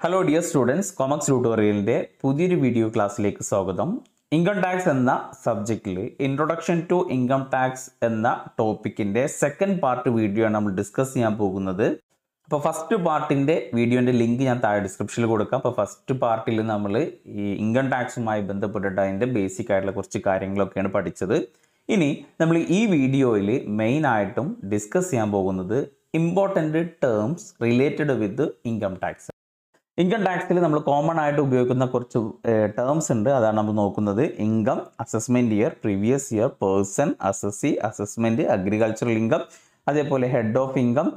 Hello dear students കോമക്സ് ട്യൂട്ടോറിയലിന്റെ പുതിയൊരു video ക്ലാസ്സിലേക്ക് സ്വാഗതം. ഇൻകം ടാക്സ് എന്ന സബ്ജക്റ്റിൽ ഇൻട്രൊഡക്ഷൻ ടു ഇൻകം ടാക്സ് എന്ന ടോപ്പിക്കിന്റെ സെക്കൻഡ് പാർട്ട് വീഡിയോ ആണ് നമ്മൾ ഡിസ്കസ് ചെയ്യാൻ പോകുന്നത്. അപ്പോൾ ഫസ്റ്റ് പാർട്ടിന്റെ വീഡിയോന്റെ ലിങ്ക് ഞാൻ താഴെ ഡിസ്ക്രിപ്ഷനിൽ കൊടുക്കാം. അപ്പോൾ ഫസ്റ്റ് പാർട്ടിൽ നമ്മൾ ഈ ഇൻകം ടാക്സുമായി ബന്ധപ്പെട്ടിട്ട് അതിന്റെ ബേസിക് ആയിട്ടുള്ള കുറച്ച് കാര്യങ്ങളൊക്കെയാണ് പഠിച്ചത്. ഇനി നമ്മൾ ഈ വീഡിയോയിൽ മെയിൻ ആയിട്ടും ഡിസ്കസ് ചെയ്യാൻ പോകുന്നത് important terms related with income tax income ടാക്സിൽ നമ്മൾ കോമൺ ആയിട്ട് ഉപയോഗിക്കുന്ന കുറച്ച് ടേംസ് ഉണ്ട്. അതാണ് നമ്മൾ നോക്കുന്നത്. Income assessment year previous year person assessee assessment agricultural income അതേപോലെ head of income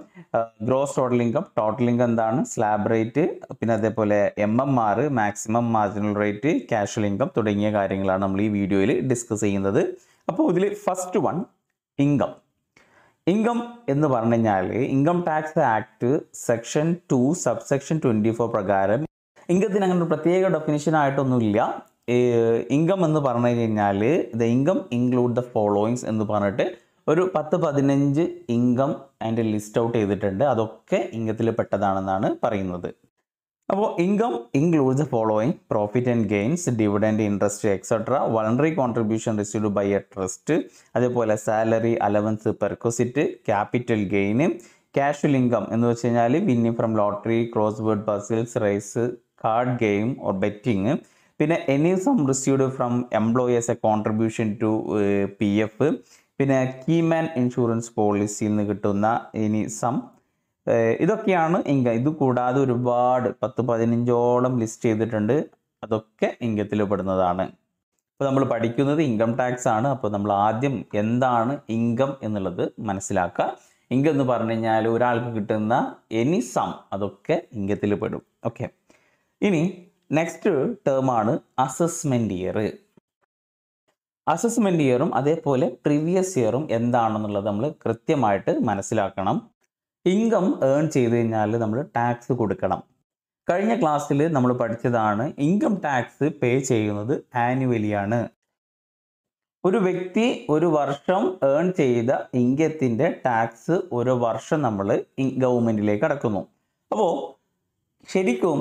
gross total income total income എന്താണ്? സ്ലാബ് റേറ്റ് പിന്നെ അതേപോലെ M M R maximum marginal rate casual income തുടങ്ങിയ കാര്യങ്ങളാണ് നമ്മൾ ഈ വീഡിയോയിൽ ഡിസ്കസ് ചെയ്യുന്നത്. അപ്പോൾ ഇതിൽ ഫസ്റ്റ് വൺ ഇൻകം ഇൻകം എന്ന് പറഞ്ഞു കഴിഞ്ഞാൽ income tax act section two sub section twenty four പ്രകാരം ഇൻകത്തിന് അങ്ങനെ പ്രത്യേക ഡെഫിനിഷൻ ആയിട്ടൊന്നുമില്ല. ഇൻകം എന്ന് പറഞ്ഞു കഴിഞ്ഞാൽ the income include the followings എന്ന് പറഞ്ഞിട്ട് ഒരു പത്ത് പതിനഞ്ച് ഇൻകം അതിന്റെ ലിസ്റ്റ് ഔട്ട് ചെയ്തിട്ടുണ്ട്. അതൊക്കെ ഇൻകത്തിൽ പെട്ടതാണെന്നാണ് പറയുന്നത്. അപ്പോൾ income includes following profit and gains dividend interest etcetera voluntary contribution received by a trust അതേപോലെ salary allowance perquisite capital gain casual income എന്ന് വെച്ച് കഴിഞ്ഞാൽ winning from lottery crossword puzzles race card game or betting പിന്നെ any sum received from employers a contribution to P F പിന്നെ keyman insurance പോളിസിയിൽ നിന്ന് കിട്ടുന്ന any some ഇതൊക്കെയാണ് income ഇത് കൂടാതെ ഒരുപാട് പത്ത് പതിനഞ്ചോളം ലിസ്റ്റ് ചെയ്തിട്ടുണ്ട്. അതൊക്കെ ഇങ്കത്തിൽ പെടുന്നതാണ്. ഇപ്പോൾ നമ്മൾ പഠിക്കുന്നത് ഇൻകം ടാക്സ് ആണ്. അപ്പോൾ നമ്മൾ ആദ്യം എന്താണ് ഇൻകം എന്നുള്ളത് മനസ്സിലാക്കുക. ഇൻകം എന്ന് പറഞ്ഞു കഴിഞ്ഞാൽ ഒരാൾക്ക് കിട്ടുന്ന എനി സം അതൊക്കെ ഇൻകത്തിൽ പെടും. ഓക്കെ ഇനി നെക്സ്റ്റ് ടേമാണ് അസസ്മെന്റ് ഇയർ അസസ്മെന്റ് ഇയറും അതേപോലെ പ്രീവിയസ് ഇയറും എന്താണെന്നുള്ളത് നമ്മൾ കൃത്യമായിട്ട് മനസ്സിലാക്കണം. ഇൻകം ഏൺ ചെയ്ത് കഴിഞ്ഞാൽ നമ്മൾ ടാക്സ് കൊടുക്കണം. കഴിഞ്ഞ ക്ലാസ്സിൽ നമ്മൾ പഠിച്ചതാണ് ഇൻകം ടാക്സ് പേ ചെയ്യുന്നത് ആനുവലി ആണ് ഒരു വ്യക്തി ഒരു വർഷം ഏൺ ചെയ്ത ഇൻകത്തിന്റെ ടാക്സ് ഒരു വർഷം നമ്മൾ ഗവൺമെന്റിലേക്ക് അടക്കുന്നു. അപ്പോൾ ശരിക്കും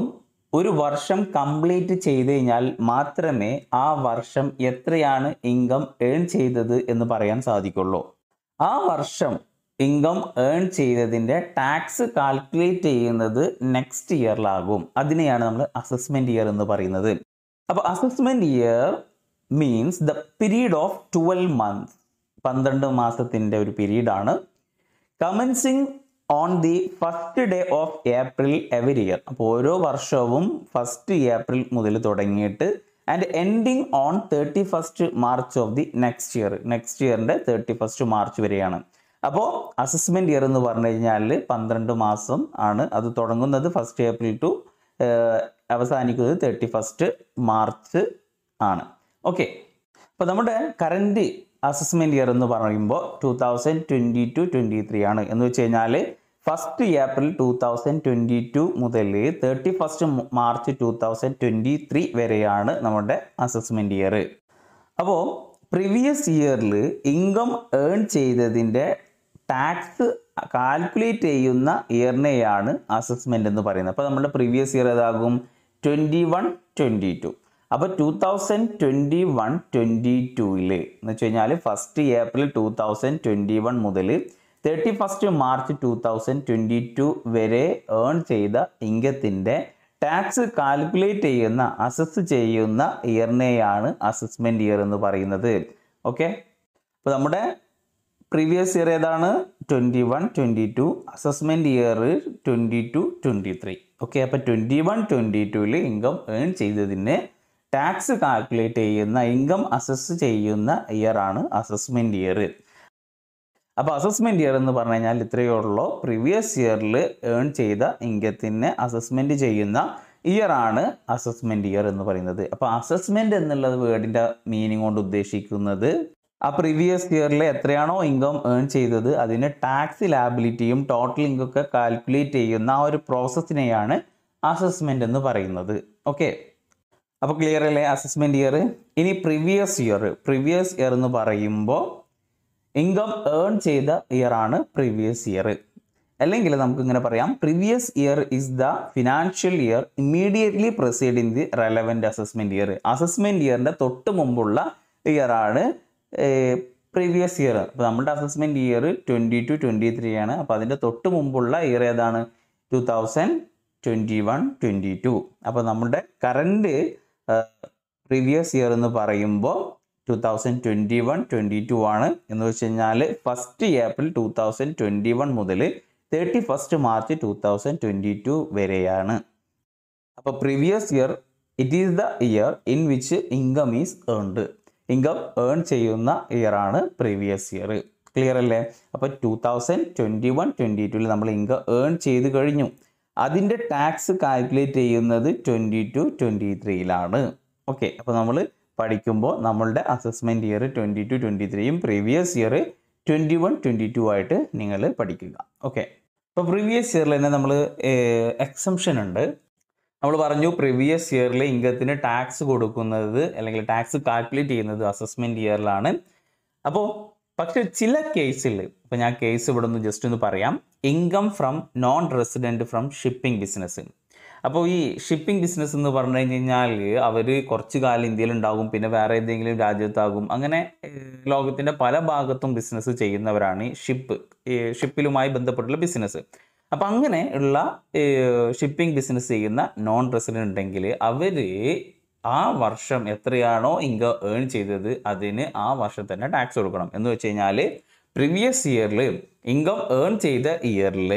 ഒരു വർഷം കംപ്ലീറ്റ് ചെയ്ത് കഴിഞ്ഞാൽ മാത്രമേ ആ വർഷം എത്രയാണ് ഇൻകം ഏൺ ചെയ്തത് എന്ന് പറയാൻ സാധിക്കുള്ളൂ. ആ വർഷം ഇൻകം ഏൺ ചെയ്തതിന്റെ ടാക്സ് കാൽക്കുലേറ്റ് ചെയ്യുന്നത് നെക്സ്റ്റ് ഇയറിലാകും. അതിനെയാണ് നമ്മൾ അസസ്മെന്റ് ഇയർ എന്ന് പറയുന്നത്. അപ്പോൾ assessment year means the period of twelve months. പന്ത്രണ്ട് മാസത്തിന്റെ ഒരു പീരീഡാണ്. Commencing on the first day of April every year. അപ്പോൾ ഓരോ വർഷവും ഫസ്റ്റ് ഏപ്രിൽ മുതൽ തുടങ്ങിയിട്ട് and ending on thirty first March of the next year. Next ഇയറിന്റെ thirty first March വരെയാണ്. അപ്പോൾ അസസ്മെന്റ് ഇയർ എന്ന് പറഞ്ഞു കഴിഞ്ഞാൽ പന്ത്രണ്ട് മാസം ആണ്. അത് തുടങ്ങുന്നത് ഫസ്റ്റ് ഏപ്രിൽ ടു അവസാനിക്കുന്നത് തേർട്ടി ഫസ്റ്റ് മാർച്ച് ആണ്. ഓക്കെ അപ്പോൾ നമ്മുടെ കറന്റ് അസസ്മെന്റ് ഇയർ എന്ന് പറയുമ്പോൾ two thousand twenty two twenty three ആണ്. എന്ന് വെച്ച് കഴിഞ്ഞാൽ first April two thousand twenty two മുതൽ thirty first March two thousand twenty three വരെയാണ് നമ്മുടെ അസസ്മെന്റ് ഇയർ അപ്പോൾ പ്രീവിയസ് ഇയറിൽ ഇൻകം ഏൺ ചെയ്തതിന്റെ ടാക്സ് കാൽക്കുലേറ്റ് ചെയ്യുന്ന ഇയറിനെയാണ് അസസ്മെന്റ് എന്ന് പറയുന്നത്. അപ്പോൾ നമ്മുടെ പ്രീവിയസ് ഇയർ ഏതാകും? ട്വന്റി വൺ ട്വന്റി ടു അപ്പോൾ two thousand twenty one twenty ടൂയിൽ എന്ന് വെച്ച് കഴിഞ്ഞാൽ first April two thousand twenty one മുതൽ thirty first March two thousand twenty two വരെ ഏൺ ചെയ്ത ഇംഗത്തിന്റെ ടാക്സ് കാൽക്കുലേറ്റ് ചെയ്യുന്ന അസസ് ചെയ്യുന്ന ഇയറിനെയാണ് അസസ്മെന്റ് ഇയർ എന്ന് പറയുന്നത്. ഓക്കെ അപ്പോൾ നമ്മുടെ പ്രീവിയസ് ഇയർ ഏതാണ്? Twenty one twenty two assessment year twenty two twenty three okay അപ്പോൾ ട്വന്റി വൺ ട്വന്റി ടുവിൽ ഇൻകം ഏൺ ചെയ്തതിന് ടാക്സ് കാൽക്കുലേറ്റ് ചെയ്യുന്ന ഇൻകം അസസ് ചെയ്യുന്ന ഇയർ ആണ് അസസ്മെന്റ് ഇയർ അപ്പോൾ അസസ്മെന്റ് ഇയർ എന്ന് പറഞ്ഞു കഴിഞ്ഞാൽ ഇത്രയേ ഉള്ളൂ. പ്രീവിയസ് ഇയറിൽ ഏൺ ചെയ്ത ഇൻകത്തിനെ അസസ്മെന്റ് ചെയ്യുന്ന ഇയർ ആണ് അസസ്മെന്റ് ഇയർ എന്ന് പറയുന്നത്. അപ്പോൾ അസസ്മെന്റ് എന്നുള്ളത് വേർഡിന്റെ മീനിങ് കൊണ്ട് ഉദ്ദേശിക്കുന്നത് ആ പ്രീവിയസ് ഇയറിൽ എത്രയാണോ ഇൻകം ഏൺ ചെയ്തത് അതിന് ടാക്സ് ലാബിലിറ്റിയും ടോട്ടൽ ഇൻകം ഒക്കെ കാൽക്കുലേറ്റ് ചെയ്യുന്ന ആ ഒരു പ്രോസസ്സിനെയാണ് അസസ്മെന്റ് എന്ന് പറയുന്നത്. ഓക്കെ അപ്പോൾ ക്ലിയർ അല്ലേ അസസ്മെന്റ് ഇയർ ഇനി പ്രീവിയസ് ഇയർ പ്രീവിയസ് ഇയർ എന്ന് പറയുമ്പോൾ ഇൻകം ഏൺ ചെയ്ത ഇയർ ആണ് പ്രീവിയസ് ഇയർ അല്ലെങ്കിൽ നമുക്ക് ഇങ്ങനെ പറയാം previous year is the financial year immediately proceeding the relevant assessment year assessment ഇയറിന്റെ തൊട്ട് മുമ്പുള്ള ഇയർ ആണ് പ്രീവിയസ് ഇയർ അപ്പോൾ നമ്മുടെ assessment year twenty two twenty three ആണ്. അപ്പോൾ അതിന്റെ തൊട്ട് മുമ്പുള്ള ഇയർ ഏതാണ്? Two thousand twenty one twenty two അപ്പോൾ നമ്മുടെ കറണ്ട് പ്രീവിയസ് ഇയർ എന്ന് പറയുമ്പോൾ two thousand twenty one twenty two ആണ്. എന്ന് വെച്ച് കഴിഞ്ഞാൽ first April two thousand twenty one മുതൽ thirty first March two thousand twenty two വരെയാണ്. അപ്പോൾ previous year it is the year in which income is earned income earn ചെയ്യുന്ന year ആണ് previous year clear അല്ലേ? അപ്പോൾ two thousand twenty one twenty ടുവിൽ നമ്മൾ income earn ചെയ്ത് കഴിഞ്ഞു. അതിന്റെ ടാക്സ് കാൽക്കുലേറ്റ് ചെയ്യുന്നത് ട്വന്റി ടു ട്വന്റി ത്രീയിലാണ് ഓക്കെ അപ്പോൾ നമ്മൾ പഠിക്കുമ്പോൾ നമ്മളുടെ assessment year twenty two twenty ത്രീയും previous year twenty one twenty two ആയിട്ട് നിങ്ങൾ പഠിക്കുക. ഓക്കെ അപ്പോൾ പ്രീവിയസ് ഇയറിൽ തന്നെ നമ്മൾ എക്സംഷൻ ഉണ്ട്. നമ്മൾ പറഞ്ഞു പ്രീവിയസ് ഇയറിൽ ഇൻകത്തിന് ടാക്സ് കൊടുക്കുന്നത് അല്ലെങ്കിൽ ടാക്സ് കാൽക്കുലേറ്റ് ചെയ്യുന്നത് അസസ്മെന്റ് ഇയറിലാണ് അപ്പോൾ പക്ഷേ ചില കേസിൽ ഇപ്പോൾ ഞാൻ കേസ് ഇവിടെ ഒന്ന് ജസ്റ്റ് ഒന്ന് പറയാം. Income from non resident from shipping business അപ്പോൾ ഈ ഷിപ്പിംഗ് ബിസിനസ് എന്ന് പറഞ്ഞു കഴിഞ്ഞാൽ അവർ കുറച്ച് കാലം ഇന്ത്യയിൽ ഉണ്ടാകും പിന്നെ വേറെ ഏതെങ്കിലും രാജ്യത്താകും. അങ്ങനെ ലോകത്തിന്റെ പല ഭാഗത്തും ബിസിനസ് ചെയ്യുന്നവരാണ് ഷിപ്പ് ഷിപ്പിലുമായി ബന്ധപ്പെട്ടുള്ള ബിസിനസ് അപ്പം അങ്ങനെ ഉള്ള ഷിപ്പിംഗ് ബിസിനസ് ചെയ്യുന്ന നോൺ റെസിഡന്റ് ഉണ്ടെങ്കിൽ അവർ ആ വർഷം എത്രയാണോ ഇൻകം ഏൺ ചെയ്തത് അതിന് ആ വർഷം തന്നെ ടാക്സ് കൊടുക്കണം. എന്ന് വെച്ച് കഴിഞ്ഞാൽ പ്രീവിയസ് ഇയറിൽ ഇൻകം ഏൺ ചെയ്ത ഇയറിൽ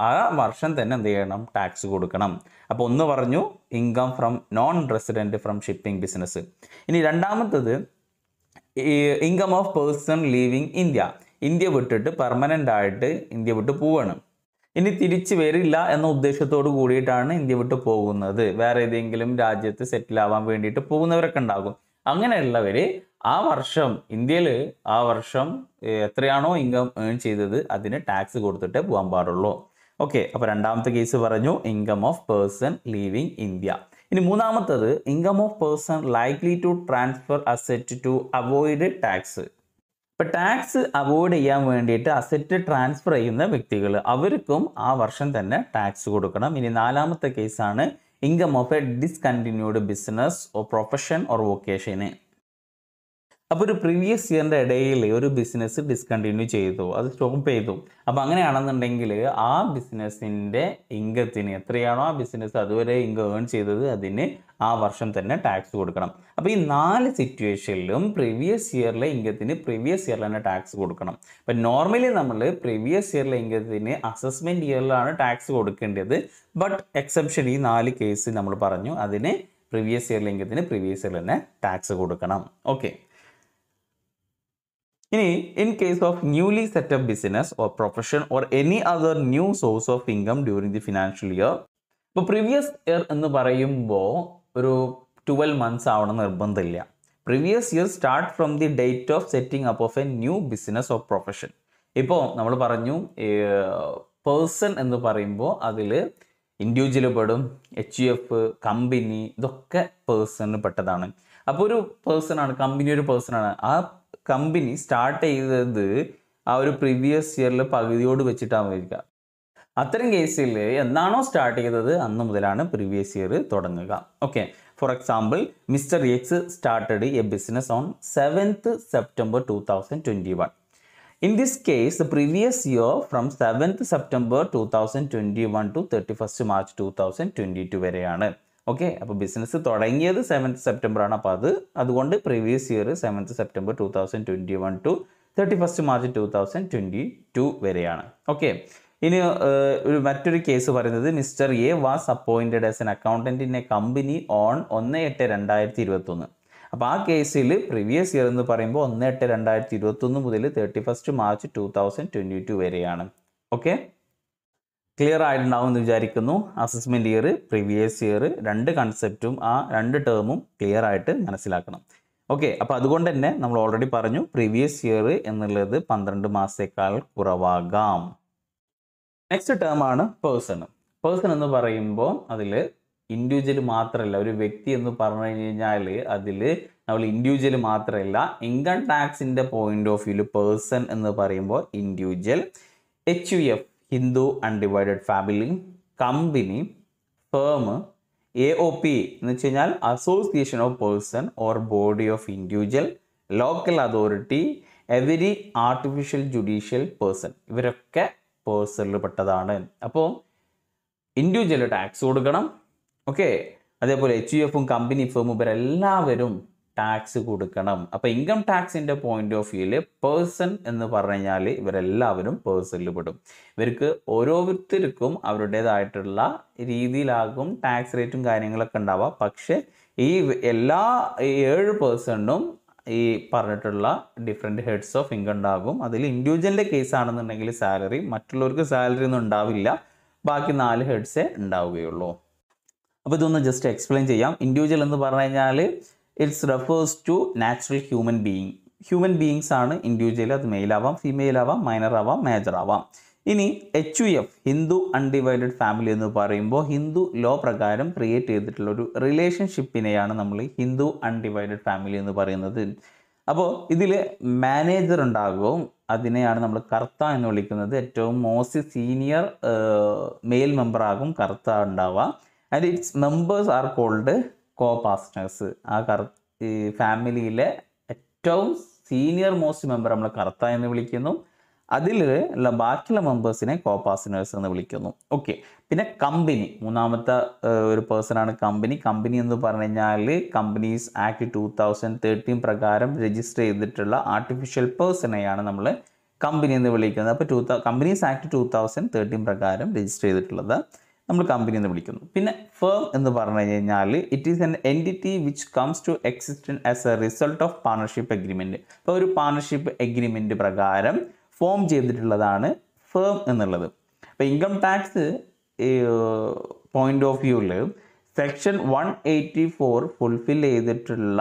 ആ വർഷം തന്നെ എന്ത് ചെയ്യണം? ടാക്സ് കൊടുക്കണം. അപ്പോൾ ഒന്ന് പറഞ്ഞു income from non resident from shipping business ഇനി രണ്ടാമത്തത് income of person leaving India India വിട്ടിട്ട് പെർമനന്റ് ആയിട്ട് ഇന്ത്യ വിട്ട് പോവാണ്. ഇനി തിരിച്ചു വരില്ല എന്ന ഉദ്ദേശത്തോട് കൂടിയിട്ടാണ് ഇന്ത്യ വിട്ട് പോകുന്നത്. വേറെ ഏതെങ്കിലും രാജ്യത്ത് സെറ്റിൽ ആവാൻ വേണ്ടിയിട്ട് പോകുന്നവരൊക്കെ ഉണ്ടാകും. അങ്ങനെയുള്ളവർ ആ വർഷം ഇന്ത്യയിൽ ആ വർഷം എത്രയാണോ ഇൻകം ഏൺ ചെയ്തത് അതിന് ടാക്സ് കൊടുത്തിട്ടേ പോകാൻ പാടുള്ളൂ. ഓക്കെ അപ്പോൾ രണ്ടാമത്തെ കേസ് പറഞ്ഞു income of person leaving India. ഇനി മൂന്നാമത്തത് income of person likely to transfer asset to avoid tax ഇപ്പം ടാക്സ് അവോയ്ഡ് ചെയ്യാൻ വേണ്ടിയിട്ട് അസെറ്റ് ട്രാൻസ്ഫർ ചെയ്യുന്ന വ്യക്തികൾ അവർക്കും ആ വർഷം തന്നെ ടാക്സ് കൊടുക്കണം. ഇനി നാലാമത്തെ കേസാണ് income of a discontinued business or profession or vocation അപ്പോൾ ഒരു പ്രീവിയസ് ഇയറിന്റെ ഇടയിൽ ഒരു ബിസിനസ് ഡിസ്കണ്ടിന്യൂ ചെയ്തു. അത് സ്റ്റോപ്പ് ചെയ്തു. അപ്പോൾ അങ്ങനെയാണെന്നുണ്ടെങ്കിൽ ആ ബിസിനസ്സിന്റെ ഇൻകത്തിന് എത്രയാണോ ആ ബിസിനസ് അതുവരെ ഇൻകം ഏൺ ചെയ്തത് അതിന് ആ വർഷം തന്നെ ടാക്സ് കൊടുക്കണം. അപ്പോൾ ഈ നാല് സിറ്റുവേഷനിലും പ്രീവിയസ് ഇയറിലെ ഇൻകത്തിന് പ്രീവിയസ് ഇയറിൽ തന്നെ ടാക്സ് കൊടുക്കണം. അപ്പം നോർമലി നമ്മൾ പ്രീവിയസ് ഇയറിലെ ഇൻകത്തിന് അസസ്മെന്റ് ഇയറിലാണ് ടാക്സ് കൊടുക്കേണ്ടത്. ബട്ട് എക്സെപ്ഷൻ ഈ നാല് കേസ് നമ്മൾ പറഞ്ഞു അതിന് പ്രീവിയസ് ഇയറിലെ ഇൻകത്തിന് പ്രീവിയസ് ഇയറിൽ തന്നെ ടാക്സ് കൊടുക്കണം. ഓക്കെ ഇനി in case of newly setup business or profession or any other new source of income during the financial year ഇപ്പോൾ പ്രീവിയസ് ഇയർ എന്ന് പറയുമ്പോൾ ഒരു ട്വൽവ് മന്ത്സ് ആവണം നിർബന്ധമില്ല. Previous year start from the date of setting up of a new business of profession ഇപ്പോൾ നമ്മൾ പറഞ്ഞു person എന്ന് പറയുമ്പോൾ അതിൽ ഇൻഡിവിജ്വൽ പെടും എച്ച് യു എഫ് കമ്പനി ഇതൊക്കെ പേഴ്സണിന് പെട്ടതാണ്. അപ്പോൾ ഒരു പേഴ്സൺ ആണ് കമ്പനി ഒരു പേഴ്സൺ ആണ്. ആ കമ്പനി സ്റ്റാർട്ട് ചെയ്തത് ആ ഒരു പ്രീവിയസ് ഇയറിൽ പകുതിയോട് വരിക. അത്തരം കേസിൽ എന്നാണോ സ്റ്റാർട്ട് ചെയ്തത്? അന്ന് മുതലാണ് പ്രീവിയസ് ഇയർ തുടങ്ങുക. Okay for example mister X started a business on seventh September two thousand twenty one in this case previous year from seventh September two thousand twenty one to thirty first March two thousand twenty two വരെയാണ്. Okay അപ്പോൾ business തുടങ്ങിയത് seventh September ആണ്. അപ്പോൾ അത് അതുകൊണ്ട് previous year seventh September two thousand twenty one to thirty first March two thousand twenty two വരെയാണ്. Okay ഇനി ഒരു മറ്റൊരു കേസ് പറയുന്നത് mister A was appointed as an accountant in a company on ഒന്ന് എട്ട് രണ്ടായിരത്തി ഇരുപത്തൊന്ന് അപ്പോൾ ആ കേസിൽ പ്രീവിയസ് ഇയർ എന്ന് പറയുമ്പോൾ ഒന്ന് എട്ട് രണ്ടായിരത്തി ഇരുപത്തൊന്ന് മുതൽ thirty first March two thousand twenty two വരെയാണ്. ഓക്കെ ക്ലിയർ ആയിട്ടുണ്ടാവും എന്ന് വിചാരിക്കുന്നു. അസസ്മെന്റ് ഇയർ പ്രീവിയസ് ഇയർ രണ്ട് കൺസെപ്റ്റും ആ രണ്ട് ടേമും ക്ലിയർ ആയിട്ട് മനസ്സിലാക്കണം. ഓക്കെ അപ്പോൾ അതുകൊണ്ട് തന്നെ നമ്മൾ ഓൾറെഡി പറഞ്ഞു പ്രീവിയസ് ഇയർ എന്നുള്ളത് പന്ത്രണ്ട് മാസത്തേക്കാൾ കുറവാകാം. നെക്സ്റ്റ് ടേം ആണ് പേഴ്സൺ പേഴ്സൺ എന്ന് പറയുമ്പോൾ അതിൽ ഇൻഡിവിജ്വൽ മാത്രമല്ല ഒരു വ്യക്തി എന്ന് പറഞ്ഞു കഴിഞ്ഞാൽ അതിൽ നമ്മൾ ഇൻഡിവിജ്വൽ മാത്രമല്ല ഇൻകം ടാക്സിന്റെ പോയിന്റ് ഓഫ് വ്യൂൽ പേഴ്സൺ എന്ന് പറയുമ്പോൾ individual H U F Hindu undivided family company firm A O P എന്ന് വെച്ച് കഴിഞ്ഞാൽ association of person or body of individual local authority every artificial judicial person ഇവരൊക്കെ പേഴ്സണിൽ പെട്ടതാണ്. അപ്പോൾ ഇൻഡിവിജ്വൽ ടാക്സ് കൊടുക്കണം. ഓക്കെ അതേപോലെ എച്ച് യു എഫും കമ്പനി ഫേമും ഇവരെല്ലാവരും ടാക്സ് കൊടുക്കണം. അപ്പോൾ ഇൻകം ടാക്സിന്റെ പോയിന്റ് ഓഫ് വ്യൂവിൽ പേഴ്സൺ എന്ന് പറഞ്ഞു കഴിഞ്ഞാൽ ഇവരെല്ലാവരും പേഴ്സണിൽ പെടും. ഇവർക്ക് ഓരോരുത്തർക്കും അവരുടേതായിട്ടുള്ള രീതിയിലാകും ടാക്സ് റേറ്റും കാര്യങ്ങളൊക്കെ ഉണ്ടാവുക. പക്ഷേ ഈ എല്ലാ ഏഴ് പേഴ്സണിനും ഈ പറഞ്ഞിട്ടുള്ള ഡിഫറെന്റ് ഹെഡ്സ് ഓഫ് ഇൻകം ഉണ്ടാകും. അതിൽ ഇൻഡിവിജ്വലിന്റെ കേസ് ആണെന്നുണ്ടെങ്കിൽ സാലറി മറ്റുള്ളവർക്ക് സാലറി ഒന്നും ഉണ്ടാവില്ല. ബാക്കി നാല് ഹെഡ്സേ ഉണ്ടാവുകയുള്ളൂ. അപ്പോൾ ഇതൊന്ന് ജസ്റ്റ് എക്സ്പ്ലെയിൻ ചെയ്യാം. ഇൻഡിവിജ്വൽ എന്ന് പറഞ്ഞു കഴിഞ്ഞാൽ it's refers to natural human being human beings ആണ് ഇൻഡിവിജ്വൽ അത് മെയിൽ ആവാം ഫീമെയിൽ ആവാം മൈനർ ആവാം മേജർ ആവാം. ഇനി H U F Hindu undivided family എന്ന് പറയുമ്പോൾ ഹിന്ദു ലോ പ്രകാരം ക്രിയേറ്റ് ചെയ്തിട്ടുള്ള ഒരു റിലേഷൻഷിപ്പിനെയാണ് നമ്മൾ ഹിന്ദു അൺഡിവൈഡഡ് ഫാമിലി എന്ന് പറയുന്നത്. അപ്പോൾ ഇതിൽ മാനേജർ ഉണ്ടാകും. അതിനെയാണ് നമ്മൾ കർത്ത എന്ന് വിളിക്കുന്നത്. ഏറ്റവും മോസ്റ്റ് സീനിയർ മെയിൽ മെമ്പറാകും കർത്ത ഉണ്ടാവുക. And its members are called co parceners ആ കർ ഈ ഫാമിലിയിലെ ഏറ്റവും സീനിയർ മോസ്റ്റ് മെമ്പർ നമ്മൾ കർത്ത എന്ന് വിളിക്കുന്നു. അതിൽ ഉള്ള ബാക്കിയുള്ള മെമ്പേഴ്സിനെ കോ പാസ്റ്റേഴ്സ് എന്ന് വിളിക്കുന്നു. ഓക്കെ. പിന്നെ കമ്പനി. മൂന്നാമത്തെ ഒരു പേഴ്സണാണ് കമ്പനി. കമ്പനി എന്ന് പറഞ്ഞു കഴിഞ്ഞാൽ companies act two thousand thirteen പ്രകാരം രജിസ്റ്റർ ചെയ്തിട്ടുള്ള ആർട്ടിഫിഷ്യൽ പേഴ്സണെയാണ് നമ്മൾ കമ്പനി എന്ന് വിളിക്കുന്നത്. അപ്പോൾ two companies act two thousand thirteen പ്രകാരം രജിസ്റ്റർ ചെയ്തിട്ടുള്ളത്. നമ്മൾ കമ്പനി എന്ന് വിളിക്കുന്നു. പിന്നെ ഫേം എന്ന് പറഞ്ഞു കഴിഞ്ഞാൽ it is an entity which comes to existence as a result of partnership agreement ഇപ്പോൾ ഒരു പാർട്ണർഷിപ്പ് എഗ്രിമെന്റ് പ്രകാരം ഫോം ചെയ്തിട്ടുള്ളതാണ് ഫേം എന്നുള്ളത്. അപ്പോൾ ഇൻകം ടാക്സ് പോയിന്റ് ഓഫ് വ്യൂവിൽ section one eighty four fulfil ചെയ്തിട്ടുള്ള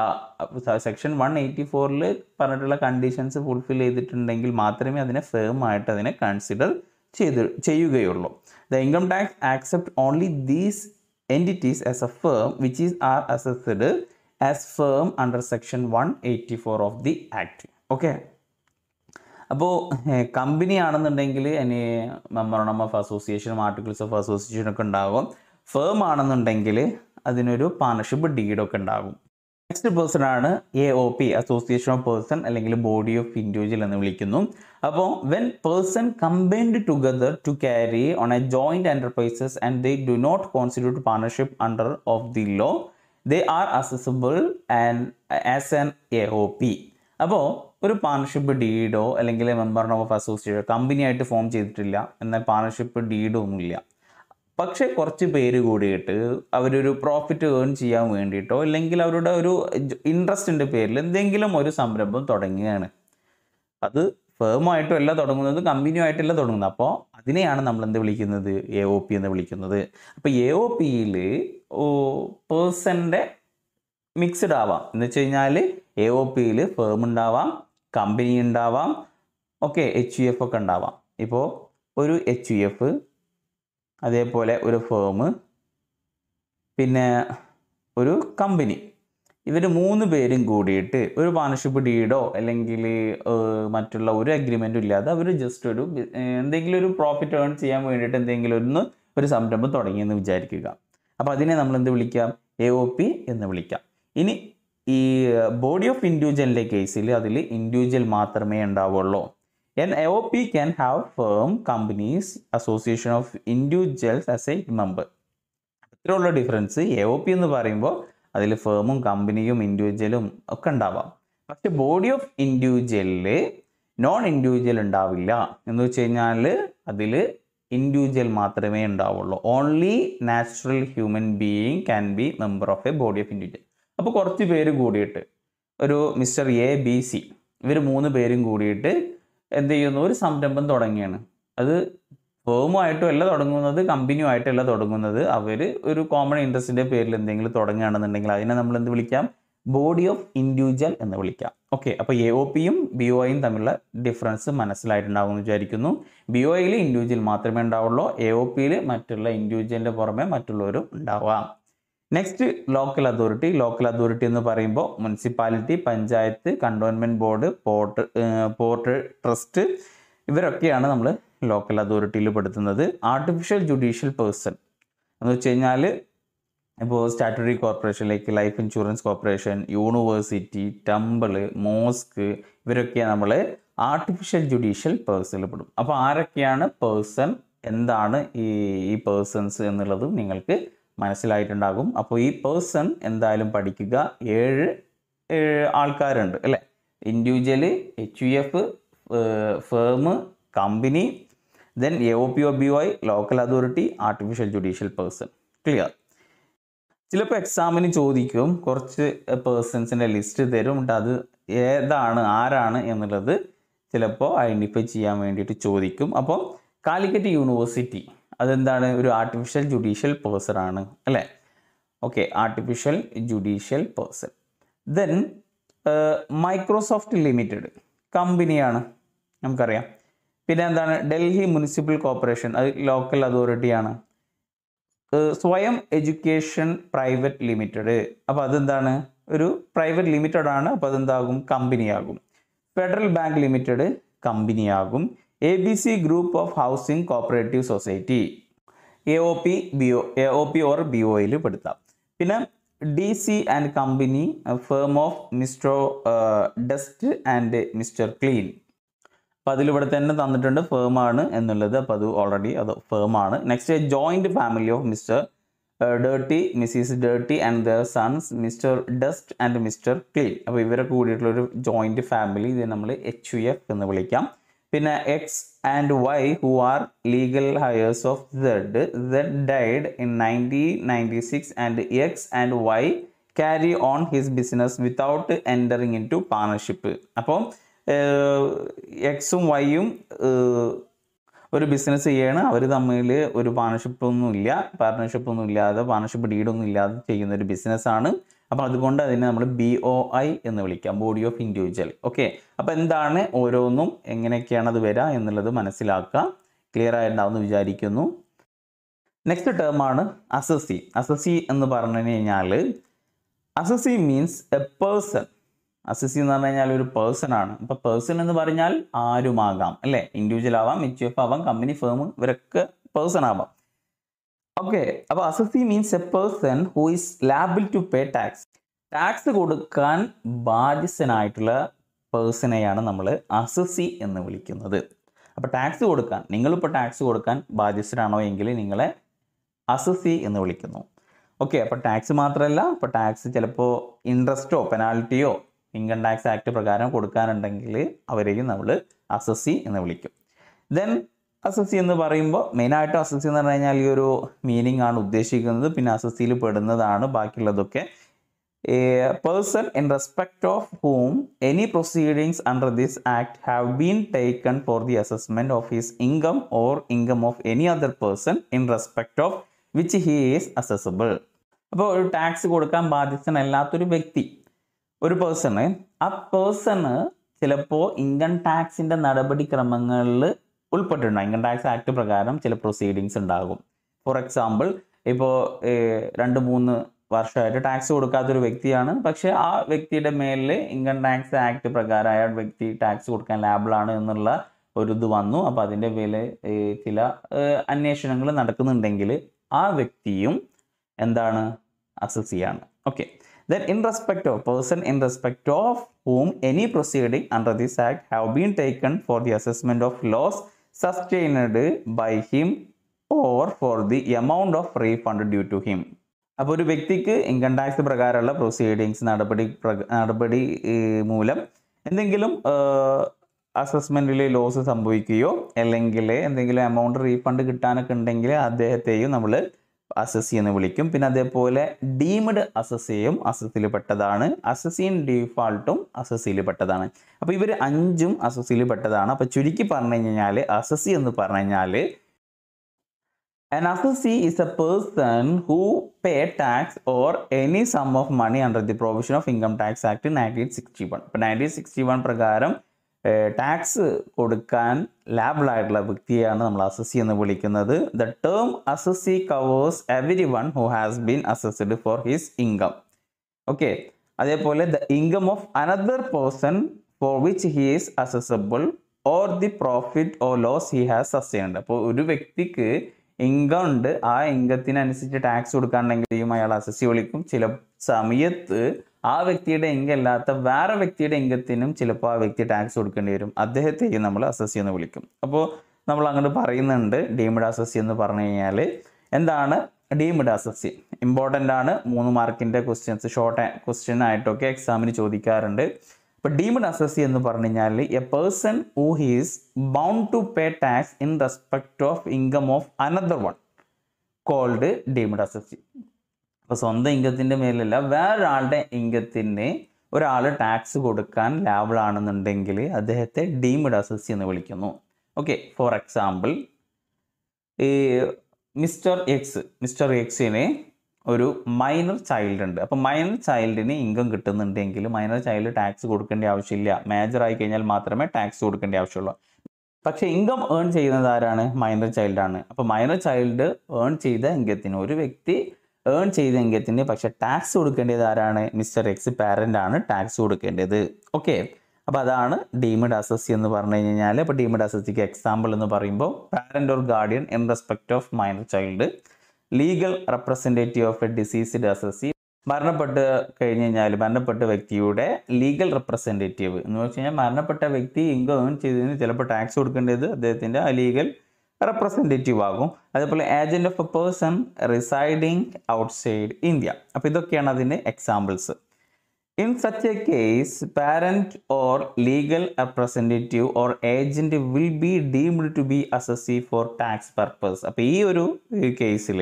സെക്ഷൻ വൺ എയ്റ്റി ഫോറിൽ പറഞ്ഞിട്ടുള്ള കണ്ടീഷൻസ് ഫുൾഫിൽ ചെയ്തിട്ടുണ്ടെങ്കിൽ മാത്രമേ അതിനെ ഫേം ആയിട്ട് അതിനെ കൺസിഡർ ചെയ്ത് ചെയ്യുകയുള്ളൂ. The income tax accept only these entities as a firm which is are assessed as firm under section one eighty four of the act okay അപ്പോൾ കമ്പനി ആണെന്നുണ്ടെങ്കിൽ ഇനി മെമ്മറണം ഓഫ് അസോസിയേഷനും ആർട്ടിക്കിൾസ് ഓഫ് അസോസിയേഷൻ ഒക്കെ ഉണ്ടാകും firm ആണെന്നുണ്ടെങ്കിൽ അതിനൊരു partnership ഡീഡൊക്കെ ഉണ്ടാകും. നെക്സ്റ്റ് പേഴ്സൺ ആണ് A O P association of person അല്ലെങ്കിൽ ബോഡി ഓഫ് ഇൻഡിവിജ്വൽ എന്ന് വിളിക്കുന്നു. അപ്പോൾ when person combined together to carry on a joint enterprises and they do not constitute partnership under of the law they are assessible and as an A O P അപ്പോൾ ഒരു partnership ഡീഡോ അല്ലെങ്കിൽ member of association കമ്പനിയായിട്ട് form ചെയ്തിട്ടില്ല. എന്നാൽ partnership ഡീഡോ ഒന്നുമില്ല. പക്ഷേ കുറച്ച് പേര് കൂടിയിട്ട് അവരൊരു പ്രോഫിറ്റ് ഏൺ ചെയ്യാൻ വേണ്ടിയിട്ടോ അല്ലെങ്കിൽ അവരുടെ ഒരു ഇൻട്രസ്റ്റിന്റെ പേരിൽ എന്തെങ്കിലും ഒരു സംരംഭം തുടങ്ങുകയാണ്. അത് ഫേമായിട്ടും അല്ല തുടങ്ങുന്നത് കമ്പനിയുമായിട്ടല്ല തുടങ്ങുന്നത്. അപ്പോൾ അതിനെയാണ് നമ്മൾ എന്ത് വിളിക്കുന്നത്? എ ഒ പി എന്ന് വിളിക്കുന്നത്. അപ്പോൾ എ ഒ പിയിൽ പേഴ്സന്റെ മിക്സ്ഡ് ആവാം. എന്ന് വെച്ച് കഴിഞ്ഞാൽ എ ഒ പിയിൽ ഫേം ഉണ്ടാവാം കമ്പനി ഉണ്ടാവാം ഓക്കെ എച്ച് യു എഫ് ഒക്കെ ഉണ്ടാവാം. ഇപ്പോൾ ഒരു എച്ച് യു എഫ് അതേപോലെ ഒരു ഫേം പിന്നെ ഒരു കമ്പനി ഇവർ മൂന്ന് പേരും കൂടിയിട്ട് ഒരു പാർട്ണർഷിപ്പ് ഡീഡോ അല്ലെങ്കിൽ മറ്റുള്ള ഒരു അഗ്രിമെന്റും ഇല്ലാതെ അവർ ജസ്റ്റ് ഒരു എന്തെങ്കിലും ഒരു പ്രോഫിറ്റ് ഏൺ ചെയ്യാൻ വേണ്ടിയിട്ട് എന്തെങ്കിലും ഒന്ന് ഒരു സംരംഭം തുടങ്ങിയെന്ന് വിചാരിക്കുക. അപ്പോൾ അതിനെ നമ്മൾ എന്ത് വിളിക്കാം? എ ഒ പി എന്ന് വിളിക്കാം. ഇനി ഈ ബോഡി ഓഫ് ഇൻഡിവിജ്വലിന്റെ കേസിൽ അതിൽ ഇൻഡിവിജ്വൽ മാത്രമേ ഉണ്ടാവുള്ളൂ. N A O P can have firm companies association of individuals as a member ഇത്രയുള്ള ഡിഫറൻസ് എ ഒ പി എന്ന് പറയുമ്പോൾ അതിൽ ഫേമും കമ്പനിയും ഇൻഡിവിജ്വലും ഒക്കെ ഉണ്ടാവാം. പക്ഷെ ബോഡി ഓഫ് ഇൻഡിവിജ്വലിൽ നോൺ ഇൻഡിവിജ്വൽ ഉണ്ടാവില്ല. എന്ന് വെച്ച് കഴിഞ്ഞാൽ അതിൽ ഇൻഡിവിജ്വൽ മാത്രമേ ഉണ്ടാവുള്ളൂ. Only natural human being can be member of a body of individual അപ്പോൾ കുറച്ച് പേര് കൂടിയിട്ട് ഒരു മിസ്റ്റർ എ ബി സി ഇവർ മൂന്ന് പേരും കൂടിയിട്ട് എന്ത് ചെയ്യുന്നു? ഒരു സംരംഭം തുടങ്ങിയാണ് അത് ഫേമുമായിട്ടും അല്ല തുടങ്ങുന്നത് കമ്പനിയുമായിട്ടല്ല തുടങ്ങുന്നത്. അവർ ഒരു കോമൺ ഇൻട്രസ്റ്റിന്റെ പേരിൽ എന്തെങ്കിലും തുടങ്ങുകയാണെന്നുണ്ടെങ്കിൽ അതിനെ നമ്മൾ എന്ത് വിളിക്കാം? ബോഡി ഓഫ് ഇൻഡിവിജ്വൽ എന്ന് വിളിക്കാം. ഓക്കെ അപ്പോൾ എ ഒ പിയും ബി ഒ ഐയും തമ്മിലുള്ള ഡിഫറൻസ് മനസ്സിലായിട്ടുണ്ടാകും എന്ന് വിചാരിക്കുന്നു ബി ഒ ഐയിൽ ഇൻഡിവിജ്വൽ മാത്രമേ ഉണ്ടാവുള്ളൂ. എ ഒ പിയിൽ മറ്റുള്ള ഇൻഡിവിജ്വലിന്റെ പുറമെ മറ്റുള്ളവരും ഉണ്ടാവാം. Next local authority local authority എന്ന് പറയുമ്പോൾ municipality panchayat cantonment board port port trust ഇവരൊക്കെയാണ് നമ്മൾ ലോക്കൽ അതോറിറ്റിയിൽ പെടുത്തുന്നത്. ആർട്ടിഫിഷ്യൽ ജുഡീഷ്യൽ പേഴ്സൺ എന്ന് വെച്ച് കഴിഞ്ഞാൽ ഇപ്പോൾ statutory corporation like life insurance corporation university temple mosque ഇവരൊക്കെയാണ് നമ്മൾ ആർട്ടിഫിഷ്യൽ ജുഡീഷ്യൽ പേഴ്സണിൽ പെടും. അപ്പോൾ ആരൊക്കെയാണ് പേഴ്സൺ എന്താണ് ഈ ഈ പേഴ്സൺസ് എന്നുള്ളതും നിങ്ങൾക്ക് മനസ്സിലായിട്ടുണ്ടാകും. അപ്പോൾ ഈ പേഴ്സൺ എന്തായാലും പഠിക്കുക. ഏഴ് ആൾക്കാരുണ്ട് അല്ലേ? Individual H U F firm company then A O P O B O local authority artificial judicial person clear ചിലപ്പോൾ എക്സാമിന് ചോദിക്കും കുറച്ച് പേഴ്സൺസിന്റെ ലിസ്റ്റ് തരും എന്നിട്ട് അത് ഏതാണ് ആരാണ് എന്നുള്ളത് ചിലപ്പോൾ ഐഡന്റിഫൈ ചെയ്യാൻ വേണ്ടിയിട്ട് ചോദിക്കും. അപ്പോൾ കാലിക്കറ്റ് യൂണിവേഴ്സിറ്റി അതെന്താണ്? ഒരു ആർട്ടിഫിഷ്യൽ ജുഡീഷ്യൽ പേഴ്സൺ ആണ് അല്ലേ? Okay artificial judicial person then Microsoft limited കമ്പനിയാണ്. നമുക്കറിയാം. പിന്നെ എന്താണ് ഡൽഹി മുനിസിപ്പൽ കോർപ്പറേഷൻ അത് ലോക്കൽ അതോറിറ്റിയാണ്. സ്വയം എഡ്യൂക്കേഷൻ പ്രൈവറ്റ് ലിമിറ്റഡ്. അപ്പോൾ അതെന്താണ്? ഒരു പ്രൈവറ്റ് ലിമിറ്റഡ് ആണ് അപ്പോൾ അതെന്താകും? കമ്പനിയാകും. Federal bank limited കമ്പനിയാകും. A B C group of housing cooperative society. A O P B O A O P or B ഒയിൽ പെടുത്താം. പിന്നെ D C and company firm of mister Dust and mister Clean അപ്പോൾ അതിലിവിടെ തന്നെ തന്നിട്ടുണ്ട് firm ആണ് എന്നുള്ളത്. അപ്പോൾ അത് ഓൾറെഡി അത് ഫേം ആണ്. Next joint family of mister Dirty missus Dirty and their sons mister Dust and mister Clean അപ്പോൾ ഇവരൊക്കെ കൂടിയിട്ടുള്ള ഒരു ജോയിന്റ് ഫാമിലി ഇത് നമ്മൾ എച്ച് യു എഫ് എന്ന് വിളിക്കാം. പിന്നെ X and Y who are legal heirs of Z Z died in nineteen ninety six and X and Y carry on his business without entering into partnership അപ്പോൾ എക്സും വൈയും ഒരു business ചെയ്യാണ്. അവർ തമ്മിൽ ഒരു partnership ഒന്നും ഇല്ല പാർട്ണർഷിപ്പ് ഒന്നും ഇല്ലാതെ പാർട്ണർഷിപ്പ് ഡീഡൊന്നും ഇല്ലാതെ ചെയ്യുന്ന ഒരു ബിസിനസ്സാണ് അപ്പോൾ അതുകൊണ്ട് അതിനെ നമ്മൾ ബി ഒ ഐ എന്ന് വിളിക്കാം ബോഡി ഓഫ് ഇൻഡിവിജ്വൽ ഓക്കെ അപ്പോൾ എന്താണ് ഓരോന്നും എങ്ങനെയൊക്കെയാണ് അത് വരിക എന്നുള്ളത് മനസ്സിലാക്കുക. ക്ലിയർ ആയിട്ടുണ്ടാവുമെന്ന് വിചാരിക്കുന്നു. നെക്സ്റ്റ് ടേം ആണ് അസസി അസസി എന്ന് പറഞ്ഞു കഴിഞ്ഞാൽ assessee means a person assessee എന്ന് പറഞ്ഞു കഴിഞ്ഞാൽ ഒരു പേഴ്സൺ ആണ്. അപ്പോൾ പേഴ്സൺ എന്ന് പറഞ്ഞാൽ ആരുമാകാം അല്ലേ? ഇൻഡിവിജ്വൽ ആവാം എച്ച് എഫ് ആവാം കമ്പനി ഫേം ഇവരൊക്കെ പേഴ്സൺ ആവാം. ഓക്കെ അപ്പോൾ assessee means a person who is liable to pay tax tax കൊടുക്കാൻ ബാധ്യസ്ഥനായിട്ടുള്ള പേഴ്സണെയാണ് നമ്മൾ അസസി എന്ന് വിളിക്കുന്നത്. അപ്പോൾ ടാക്സ് കൊടുക്കാൻ നിങ്ങളിപ്പോൾ ടാക്സ് കൊടുക്കാൻ ബാധ്യസ്ഥരാണോ എങ്കിൽ നിങ്ങളെ അസസി എന്ന് വിളിക്കുന്നു. ഓക്കെ അപ്പോൾ ടാക്സ് മാത്രമല്ല അപ്പോൾ ടാക്സ് ചിലപ്പോൾ ഇൻട്രസ്റ്റോ പെനാൽറ്റിയോ ഇൻകം ടാക്സ് ആക്ട് പ്രകാരം കൊടുക്കാനുണ്ടെങ്കിൽ അവരെയും നമ്മൾ അസസി എന്ന് വിളിക്കും. ദെൻ അസസി എന്ന് പറയുമ്പോൾ മെയിനായിട്ട് അസസി എന്ന് പറഞ്ഞു കഴിഞ്ഞാൽ ഈ ഒരു മീനിങ് ആണ് ഉദ്ദേശിക്കുന്നത്. പിന്നെ അസസിയിൽ പെടുന്നതാണ് ബാക്കിയുള്ളതൊക്കെ. Person in respect of whom any proceedings under this act have been taken for the assessment of his income or income of any other person in respect of which he is assessable അപ്പോൾ ഒരു tax കൊടുക്കാൻ ബാധ്യസ്ഥനല്ലാത്തൊരു വ്യക്തി ഒരു person ആ person ചിലപ്പോൾ income ടാക്സിന്റെ നടപടിക്രമങ്ങളിൽ ഉൾപ്പെട്ടിട്ടുണ്ടാകും ഇൻകം ടാക്സ് ആക്ട് പ്രകാരം ചില പ്രൊസീഡിങ്സ് ഉണ്ടാകും. ഫോർ എക്സാമ്പിൾ ഇപ്പോൾ രണ്ട് മൂന്ന് വർഷമായിട്ട് ടാക്സ് കൊടുക്കാത്തൊരു വ്യക്തിയാണ്. പക്ഷേ ആ വ്യക്തിയുടെ മേലിൽ ഇൻകം ടാക്സ് ആക്ട് പ്രകാരം അയാൾ വ്യക്തി ടാക്സ് കൊടുക്കാൻ ലാബിളാണ് എന്നുള്ള ഒരു ഇത് വന്നു. അപ്പോൾ അതിന്റെ പേരിൽ ചില അന്വേഷണങ്ങൾ നടക്കുന്നുണ്ടെങ്കിൽ ആ വ്യക്തിയും എന്താണ്? അസസിയാണ് okay then in respect of person in respect of whom any proceeding under this act have been taken for the assessment of loss sustained by him or for the amount of refund due to him അപ്പോൾ ഒരു വ്യക്തിക്ക് income tax പ്രകാരമുള്ള proceedings നടപടി നടപടി മൂലം എന്തെങ്കിലും അസസ്മെന്റിൽ loss സംഭവിക്കുകയോ അല്ലെങ്കിൽ എന്തെങ്കിലും എമൗണ്ട് റീഫണ്ട് കിട്ടാനൊക്കെ ഉണ്ടെങ്കിൽ അദ്ദേഹത്തെയും നമ്മൾ അസസി എന്ന് വിളിക്കും. പിന്നെ അതേപോലെ ഡീംഡ് അസസിയും അസസിൽ പെട്ടതാണ്. അസസിൻ ഡീഫാൾട്ടും അസസിയിൽ പെട്ടതാണ്. അപ്പോൾ ഇവർ അഞ്ചും അസസിയിൽ പെട്ടതാണ്. അപ്പോൾ ചുരുക്കി പറഞ്ഞു കഴിഞ്ഞാൽ അസസി എന്ന് പറഞ്ഞു കഴിഞ്ഞാൽ An assessee is a person who pay tax or any sum of money under the provision of Income Tax Act 1961. ഇപ്പോൾ നയന്റീൻ സിക്സ്റ്റി വൺ പ്രകാരം ടാക്സ് കൊടുക്കാൻ ലാബിളായിട്ടുള്ള വ്യക്തിയാണ് നമ്മൾ അസസി എന്ന് വിളിക്കുന്നത്. The term assessee covers everyone who has been assessed for his income okay അതേപോലെ the income of another person for which he is assessable or the profit or loss he has sustained അപ്പോൾ ഒരു വ്യക്തിക്ക് income ഉണ്ട്. ആ ഇൻകത്തിനനുസരിച്ച് tax കൊടുക്കാണ്ടെങ്കിലും അയാൾ assessee വിളിക്കും. ചില സമയത്ത് ആ വ്യക്തിയുടെ ഇങ്കല്ലാത്ത വേറെ വ്യക്തിയുടെ ഇംഗത്തിനും ചിലപ്പോൾ ആ വ്യക്തി ടാക്സ് കൊടുക്കേണ്ടി വരും. അദ്ദേഹത്തേക്ക് നമ്മൾ അസസ്സി എന്ന് വിളിക്കും. അപ്പോൾ നമ്മൾ അങ്ങോട്ട് പറയുന്നുണ്ട് ഡീംഡ് അസസ്സി എന്ന് പറഞ്ഞു കഴിഞ്ഞാൽ എന്താണ്? ഡീംഡ് അസസ്സി ഇമ്പോർട്ടന്റ് ആണ്. മൂന്ന് മാർക്കിന്റെ ക്വസ്റ്റ്യൻസ് ഷോർട്ട് ക്വസ്റ്റ്യൻ ആയിട്ടൊക്കെ എക്സാമിന് ചോദിക്കാറുണ്ട്. അപ്പോൾ ഡീംഡ് അസസ്സി എന്ന് പറഞ്ഞു കഴിഞ്ഞാൽ a person who is bound to pay tax in respect of income of another one called deemed assessee അപ്പോൾ സ്വന്തം ഇൻകത്തിന്റെ മേലല്ല വേറൊരാളുടെ ഇൻകത്തിന് ഒരാൾ ടാക്സ് കൊടുക്കാൻ ലാബിളാണെന്നുണ്ടെങ്കിൽ അദ്ദേഹത്തെ ഡീംഡ് അസസ്സി എന്ന് വിളിക്കുന്നു. ഓക്കെ ഫോർ എക്സാമ്പിൾ ഈ മിസ്റ്റർ എക്സ് മിസ്റ്റർ എക്സിന് ഒരു മൈനർ ചൈൽഡ് ഉണ്ട്. അപ്പോൾ മൈനർ ചൈൽഡിന് ഇൻകം കിട്ടുന്നുണ്ടെങ്കിൽ മൈനർ ചൈൽഡ് ടാക്സ് കൊടുക്കേണ്ട ആവശ്യമില്ല. മേജർ ആയി കഴിഞ്ഞാൽ മാത്രമേ ടാക്സ് കൊടുക്കേണ്ട ആവശ്യമുള്ളൂ. പക്ഷേ ഇൻകം ഏൺ ചെയ്യുന്നത് ആരാണ്? മൈനർ ചൈൽഡാണ് അപ്പോൾ മൈനർ ചൈൽഡ് ഏൺ ചെയ്ത ഇൻകത്തിന് ഒരു വ്യക്തി ഏൺ ചെയ്ത തന്നെ പക്ഷെ ടാക്സ് കൊടുക്കേണ്ടത് ആരാണ്? മിസ്റ്റർ എക്സ് പാരന്റ് ആണ് ടാക്സ് കൊടുക്കേണ്ടത്. ഓക്കെ അപ്പോൾ അതാണ് ഡീമഡ് അസസ്സി എന്ന് പറഞ്ഞു കഴിഞ്ഞാൽ അപ്പോൾ ഡീമഡ് അസസ്സിക്ക് എക്സാമ്പിൾ എന്ന് പറയുമ്പോൾ parent or guardian in respect of minor child legal representative of a deceased assessee മരണപ്പെട്ട് കഴിഞ്ഞ് കഴിഞ്ഞാൽ മരണപ്പെട്ട വ്യക്തിയുടെ ലീഗൽ റെപ്രസെന്റേറ്റീവ് എന്ന് വെച്ച് കഴിഞ്ഞാൽ മരണപ്പെട്ട വ്യക്തി ഇൻകം ഏൺ ചെയ്തതിന് ചിലപ്പോൾ ടാക്സ് കൊടുക്കേണ്ടത് അദ്ദേഹത്തിന്റെ ആ ലീഗൽ റെപ്രസെന്റേറ്റീവ് ആകും. അതേപോലെ agent of a person residing outside India. അപ്പോൾ ഇതൊക്കെയാണ് അതിന്റെ examples in such a case parent or legal representative or agent will be deemed to be assessee for tax purpose അപ്പോൾ ഈ ഒരു കേസിൽ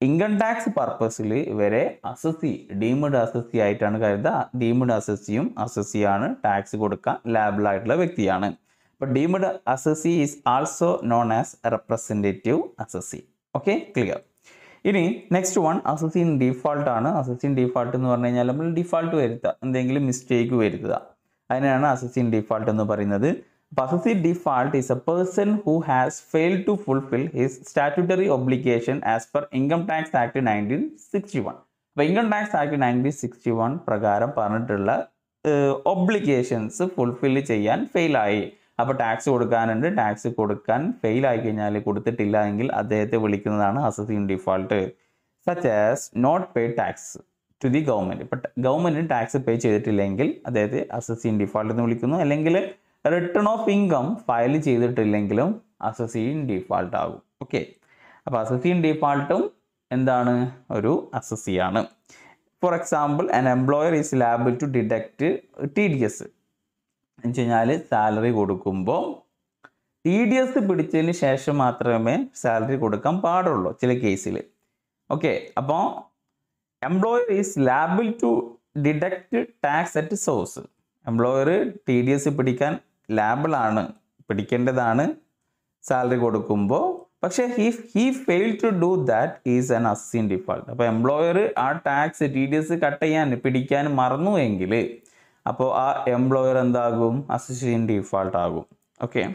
ഇൻകം ടാക്സ് പർപ്പസിൽ ഇവരെ അസസി ഡീംഡ് അസസി ആയിട്ടാണ് കരുതുക. ഡീംഡ് അസസിയും അസസിയാണ് ടാക്സ് കൊടുക്കാൻ ലാബിളായിട്ടുള്ള വ്യക്തിയാണ്. അപ്പോൾ deemed assessee is also known as representative assessee okay clear ഇനി next one assessee in default ആണ്. അസസിൻ ഡിഫാൾട്ട് എന്ന് പറഞ്ഞു കഴിഞ്ഞാൽ നമ്മൾ ഡിഫാൾട്ട് വരുത്തുക. എന്തെങ്കിലും മിസ്റ്റേക്ക് വരുത്തുക. അതിനാണ് അസസിൻ ഡിഫാൾട്ട് എന്ന് പറയുന്നത്. അപ്പോൾ assessee default is a person who has fail to fulfil his statutory obligation as per income tax act nineteen sixty one അപ്പോൾ income tax act nineteen sixty one പ്രകാരം പറഞ്ഞിട്ടുള്ള ഒബ്ലിഗേഷൻസ് ഫുൾഫിൽ ചെയ്യാൻ ഫെയിലായി അപ്പോൾ ടാക്സ് കൊടുക്കാനുണ്ട്. Tax കൊടുക്കാൻ fail ആയി കഴിഞ്ഞാൽ കൊടുത്തിട്ടില്ല എങ്കിൽ അദ്ദേഹത്തെ വിളിക്കുന്നതാണ് assessee in default such as not pay tax to the government ഇപ്പം ഗവൺമെന്റ് ടാക്സ് പേ ചെയ്തിട്ടില്ലെങ്കിൽ അദ്ദേഹത്തെ അസസിൻ ഡിഫോൾട്ട് എന്ന് വിളിക്കുന്നു. അല്ലെങ്കിൽ റിട്ടേൺ ഓഫ് ഇൻകം ഫയൽ ചെയ്തിട്ടില്ലെങ്കിലും അസസ് ഇൻ ഡിഫോൾട്ട് ആകും. ഓക്കെ അപ്പോൾ അസസ് ഇൻ ഡിഫോൾട്ടും എന്താണ്? ഒരു അസസിയാണ് for example an employer is liable to deduct T D S എന്ന് വെച്ച് കഴിഞ്ഞാൽ സാലറി കൊടുക്കുമ്പോൾ ടി ഡി എസ് പിടിച്ചതിന് ശേഷം മാത്രമേ സാലറി കൊടുക്കാൻ പാടുള്ളൂ ചില കേസിൽ ഓക്കെ അപ്പോൾ employer is liable to deduct tax at source employer T D S പിടിക്കാൻ ലാബിളാണ് പിടിക്കേണ്ടതാണ് സാലറി കൊടുക്കുമ്പോൾ പക്ഷേ he he fail to do that is an assessee in default അപ്പോൾ എംപ്ലോയർ ആ tax T D S cut ചെയ്യാൻ പിടിക്കാൻ മറന്നു എങ്കിൽ അപ്പോൾ ആ എംപ്ലോയർ എന്താകും? അസിൻ ഡിഫാൾട്ട് ആകും. Okay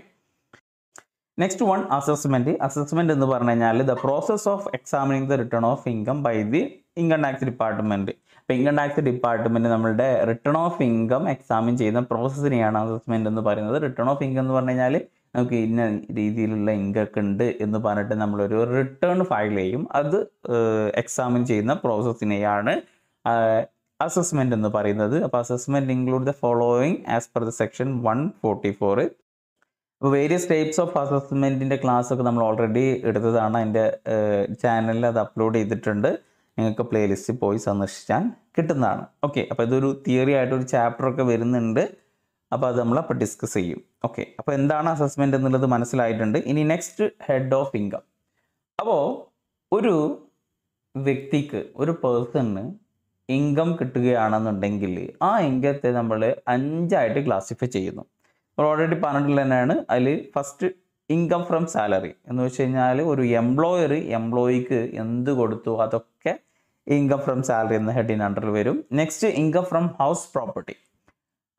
next one assessment assessment എന്ന് പറഞ്ഞു കഴിഞ്ഞാൽ the process of examining the return of income by the income tax department അപ്പോൾ ഇൻകം ടാക്സ് ഡിപ്പാർട്ട്മെന്റ് നമ്മളുടെ റിട്ടേൺ ഓഫ് ഇൻകം എക്സാമിൻ ചെയ്യുന്ന പ്രോസസ്സിനെയാണ് അസസ്മെന്റ് എന്ന് പറയുന്നത്. റിട്ടേൺ ഓഫ് ഇൻകം എന്ന് പറഞ്ഞു കഴിഞ്ഞാൽ നമുക്ക് ഇന്ന രീതിയിലുള്ള ഇൻകൊക്കെ ഉണ്ട് എന്ന് പറഞ്ഞിട്ട് നമ്മളൊരു റിട്ടേൺ ഫയൽ ചെയ്യും. അത് എക്സാമിൻ ചെയ്യുന്ന പ്രോസസ്സിനെയാണ് അസസ്മെന്റ് എന്ന് പറയുന്നത്. അപ്പോൾ assessment include the following as per the section one forty four അപ്പോൾ വേരിയസ് ടൈപ്സ് ഓഫ് അസസ്മെന്റിന്റെ ക്ലാസ് ഒക്കെ നമ്മൾ ഓൾറെഡി എടുത്തതാണ്. എന്റെ ചാനലിൽ അത് അപ്ലോഡ് ചെയ്തിട്ടുണ്ട്. നിങ്ങൾക്ക് പ്ലേലിസ്റ്റിൽ പോയി സന്ദർശിച്ചാൽ കിട്ടുന്നതാണ്. ഓക്കെ അപ്പോൾ ഇതൊരു തിയറി ആയിട്ട് ഒരു ചാപ്റ്റർ ഒക്കെ വരുന്നുണ്ട്. അപ്പോൾ അത് നമ്മൾ അപ്പോൾ ഡിസ്കസ് ചെയ്യും. ഓക്കെ അപ്പോൾ എന്താണ് അസസ്മെന്റ് എന്നുള്ളത് മനസ്സിലായിട്ടുണ്ട്. ഇനി നെക്സ്റ്റ് ഹെഡ് ഓഫ് ഇൻകം അപ്പോൾ ഒരു വ്യക്തിക്ക് ഒരു പേഴ്സണിന് ഇൻകം കിട്ടുകയാണെന്നുണ്ടെങ്കിൽ ആ ഇൻകത്തെ നമ്മൾ അഞ്ചായിട്ട് ക്ലാസിഫൈ ചെയ്യുന്നു. നമ്മൾ ഓൾറെഡി പറഞ്ഞിട്ടുള്ള തന്നെയാണ് അതിൽ ഫസ്റ്റ് ഇൻകം ഫ്രം സാലറി എന്ന് വെച്ച് കഴിഞ്ഞാൽ ഒരു എംപ്ലോയർ എംപ്ലോയിക്ക് എന്ത് കൊടുത്തു അതൊക്കെ ഇൻകം ഫ്രം സാലറി എന്ന ഹെഡിന് അണ്ടറിൽ വരും. Next income from house property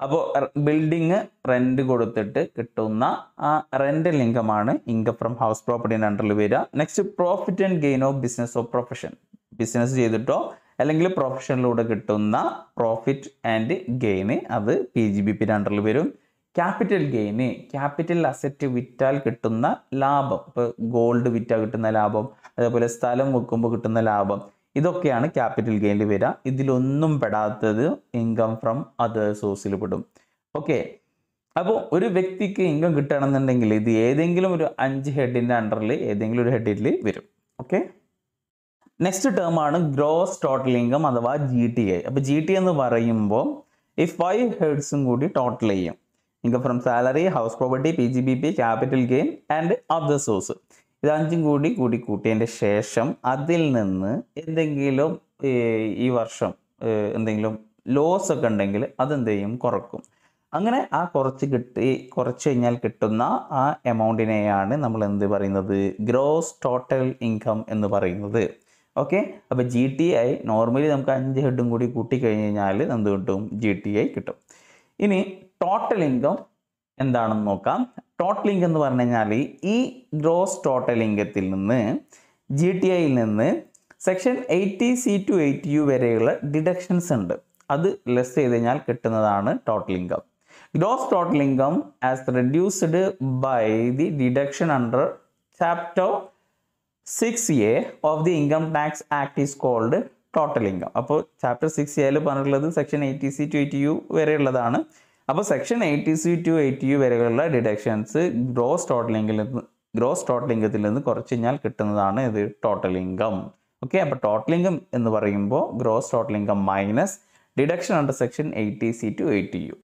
അപ്പോൾ ബിൽഡിങ് റെന്റ് കൊടുത്തിട്ട് കിട്ടുന്ന ആ റെന്റൽ ഇൻകമാണ് ഇൻകം ഫ്രം ഹൗസ് പ്രോപ്പർട്ടിന്റെ അണ്ടറിൽ വരിക. Next profit and gain of business of profession business ചെയ്തിട്ടോ അല്ലെങ്കിൽ പ്രൊഫഷനിലൂടെ കിട്ടുന്ന പ്രോഫിറ്റ് ആൻഡ് ഗെയിന് അത് പി ജി ബി പിന്നെ അണ്ടറിൽ വരും. ക്യാപിറ്റൽ ഗെയിന് ക്യാപിറ്റൽ അസറ്റ് വിറ്റാൽ കിട്ടുന്ന ലാഭം. ഇപ്പോൾ ഗോൾഡ് വിറ്റാൽ കിട്ടുന്ന ലാഭം അതേപോലെ സ്ഥലം വെക്കുമ്പോൾ കിട്ടുന്ന ലാഭം. ഇതൊക്കെയാണ് ക്യാപിറ്റൽ ഗെയിനിൽ വരിക ഇതിലൊന്നും പെടാത്തത് ഇൻകം ഫ്രം അതർ സോഴ്സിൽ പെടും. ഓക്കെ അപ്പോൾ ഒരു വ്യക്തിക്ക് ഇൻകം കിട്ടണമെന്നുണ്ടെങ്കിൽ ഇത് ഏതെങ്കിലും ഒരു അഞ്ച് ഹെഡിന്റെ അണ്ടറിൽ ഏതെങ്കിലും ഒരു ഹെഡിൽ വരും. ഓക്കെ നെക്സ്റ്റ് ടേം ആണ് ഗ്രോസ് ടോട്ടൽ ഇൻകം അഥവാ ജി ടി ഐ അപ്പോൾ ജി ടി എന്ന് പറയുമ്പോൾ ഈ ഫൈവ് ഹെഡ്സും കൂടി ടോട്ടൽ ചെയ്യും. Income from salary house property P G B P capital gain and other source ഇതഞ്ചും കൂടി കൂടി കൂട്ടിയതിന്റെ ശേഷം അതിൽ നിന്ന് എന്തെങ്കിലും ഈ വർഷം എന്തെങ്കിലും ലോസ് ഒക്കെ ഉണ്ടെങ്കിൽ അതെന്ത് ചെയ്യും കുറക്കും. അങ്ങനെ ആ കുറച്ച് കിട്ടി കുറച്ച് കഴിഞ്ഞാൽ കിട്ടുന്ന ആ എമൗണ്ടിനെയാണ് നമ്മൾ എന്ത് പറയുന്നത്? ഗ്രോസ് ടോട്ടൽ ഇൻകം എന്ന് പറയുന്നത്. ഓക്കെ അപ്പോൾ ജി ടി ഐ നോർമലി നമുക്ക് അഞ്ച് ഹെഡും കൂടി കൂട്ടിക്കഴിഞ്ഞ് കഴിഞ്ഞാൽ എന്ത് കിട്ടും? ജി ടി ഐ കിട്ടും. ഇനി ടോട്ടൽ ഇൻകം എന്താണെന്ന് നോക്കാം. ടോട്ടൽ ഇൻകം എന്ന് പറഞ്ഞു കഴിഞ്ഞാൽ ഈ ഗ്രോസ് ടോട്ടൽ ഇൻകത്തിൽ നിന്ന് ജി ടി ഐയിൽ നിന്ന് section eighty C to eighty U വരെയുള്ള ഡിഡക്ഷൻസ് ഉണ്ട്. അത് ലെസ് ചെയ്ത് കഴിഞ്ഞാൽ കിട്ടുന്നതാണ് total income gross total income as reduced by the deduction under chapter six A of the income tax act is called total income അപ്പോൾ chapter six എയിൽ പറഞ്ഞിട്ടുള്ളത് section eighty C to eighty U വരെയുള്ളതാണ്. അപ്പോൾ section eighty C to eighty U വരെയുള്ള deductions gross total ഇൻകിൽ നിന്ന് gross total ഇൻകത്തിൽ നിന്ന് കുറച്ച് കഴിഞ്ഞാൽ കിട്ടുന്നതാണ് ഇത് ടോട്ടൽ ഇൻകം ഓക്കെ അപ്പോൾ ടോട്ടൽ ഇൻകം എന്ന് പറയുമ്പോൾ gross total income minus deduction under section eighty C to eighty U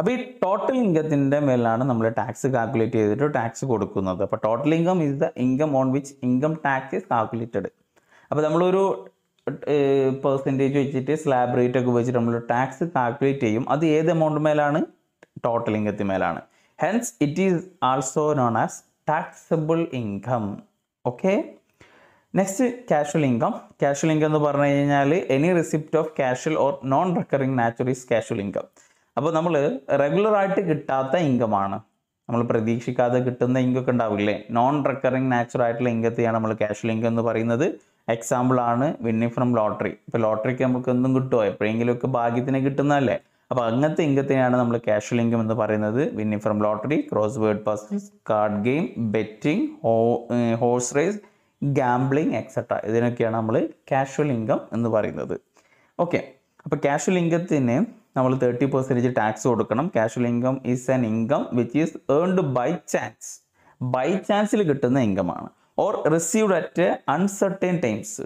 അപ്പോൾ ഈ ടോട്ടൽ ഇൻകത്തിന്റെ മേലാണ് നമ്മൾ ടാക്സ് കാൽക്കുലേറ്റ് ചെയ്തിട്ട് ടാക്സ് കൊടുക്കുന്നത്. അപ്പോൾ total income is the income on which income tax is calculated അപ്പോൾ നമ്മളൊരു പെർസെന്റേജ് വെച്ചിട്ട് സ്ലാബ് റേറ്റ് ഒക്കെ വെച്ചിട്ട് നമ്മൾ ടാക്സ് കാൽക്കുലേറ്റ് ചെയ്യും. അത് ഏത് എമൗണ്ട് മേലാണ്? ടോട്ടൽ ഇൻകത്തിന് മേലാണ്. Hence it is also known as taxable income okay next casual income casual income എന്ന് പറഞ്ഞു കഴിഞ്ഞാൽ any receipt of casual or non recurring natural is casual income അപ്പോൾ നമ്മൾ റെഗുലറായിട്ട് കിട്ടാത്ത ഇൻകമാണ്. നമ്മൾ പ്രതീക്ഷിക്കാതെ കിട്ടുന്ന ഇൻകം ഒക്കെ ഉണ്ടാവില്ലേ? നോൺ റെക്കറിങ് നാച്ചുറൽ ആയിട്ടുള്ള ഇൻകത്തെയാണ് നമ്മൾ കാഷ്വൽ ഇൻകം എന്ന് പറയുന്നത്. എക്സാമ്പിൾ ആണ് വിന്നിങ് ഫ്രം ലോട്ടറി ഇപ്പോൾ ലോട്ടറിക്ക് നമുക്ക് എന്തും കിട്ടുമോ എപ്പോഴെങ്കിലും ഒക്കെ ഭാഗ്യത്തിന് കിട്ടുന്നതല്ലേ? അപ്പോൾ അങ്ങനത്തെ ഇൻകത്തിനെയാണ് നമ്മൾ കാഷ്വൽ ഇൻകം എന്ന് പറയുന്നത്. Winning from lottery crossword puzzles card game betting horse race gambling etcetera ഇതിനൊക്കെയാണ് നമ്മൾ ക്യാഷ്വൽ ഇൻകം എന്ന് പറയുന്നത്. ഓക്കെ അപ്പോൾ ക്യാഷ്വൽ ഇൻകത്തിന് നമ്മൾ തേർട്ടി പെർസെന്റേജ് ടാക്സ് കൊടുക്കണം. Casual income is an income which is earned by chance by ചാൻസിൽ കിട്ടുന്ന ഇൻകമാണ് or received at uncertain times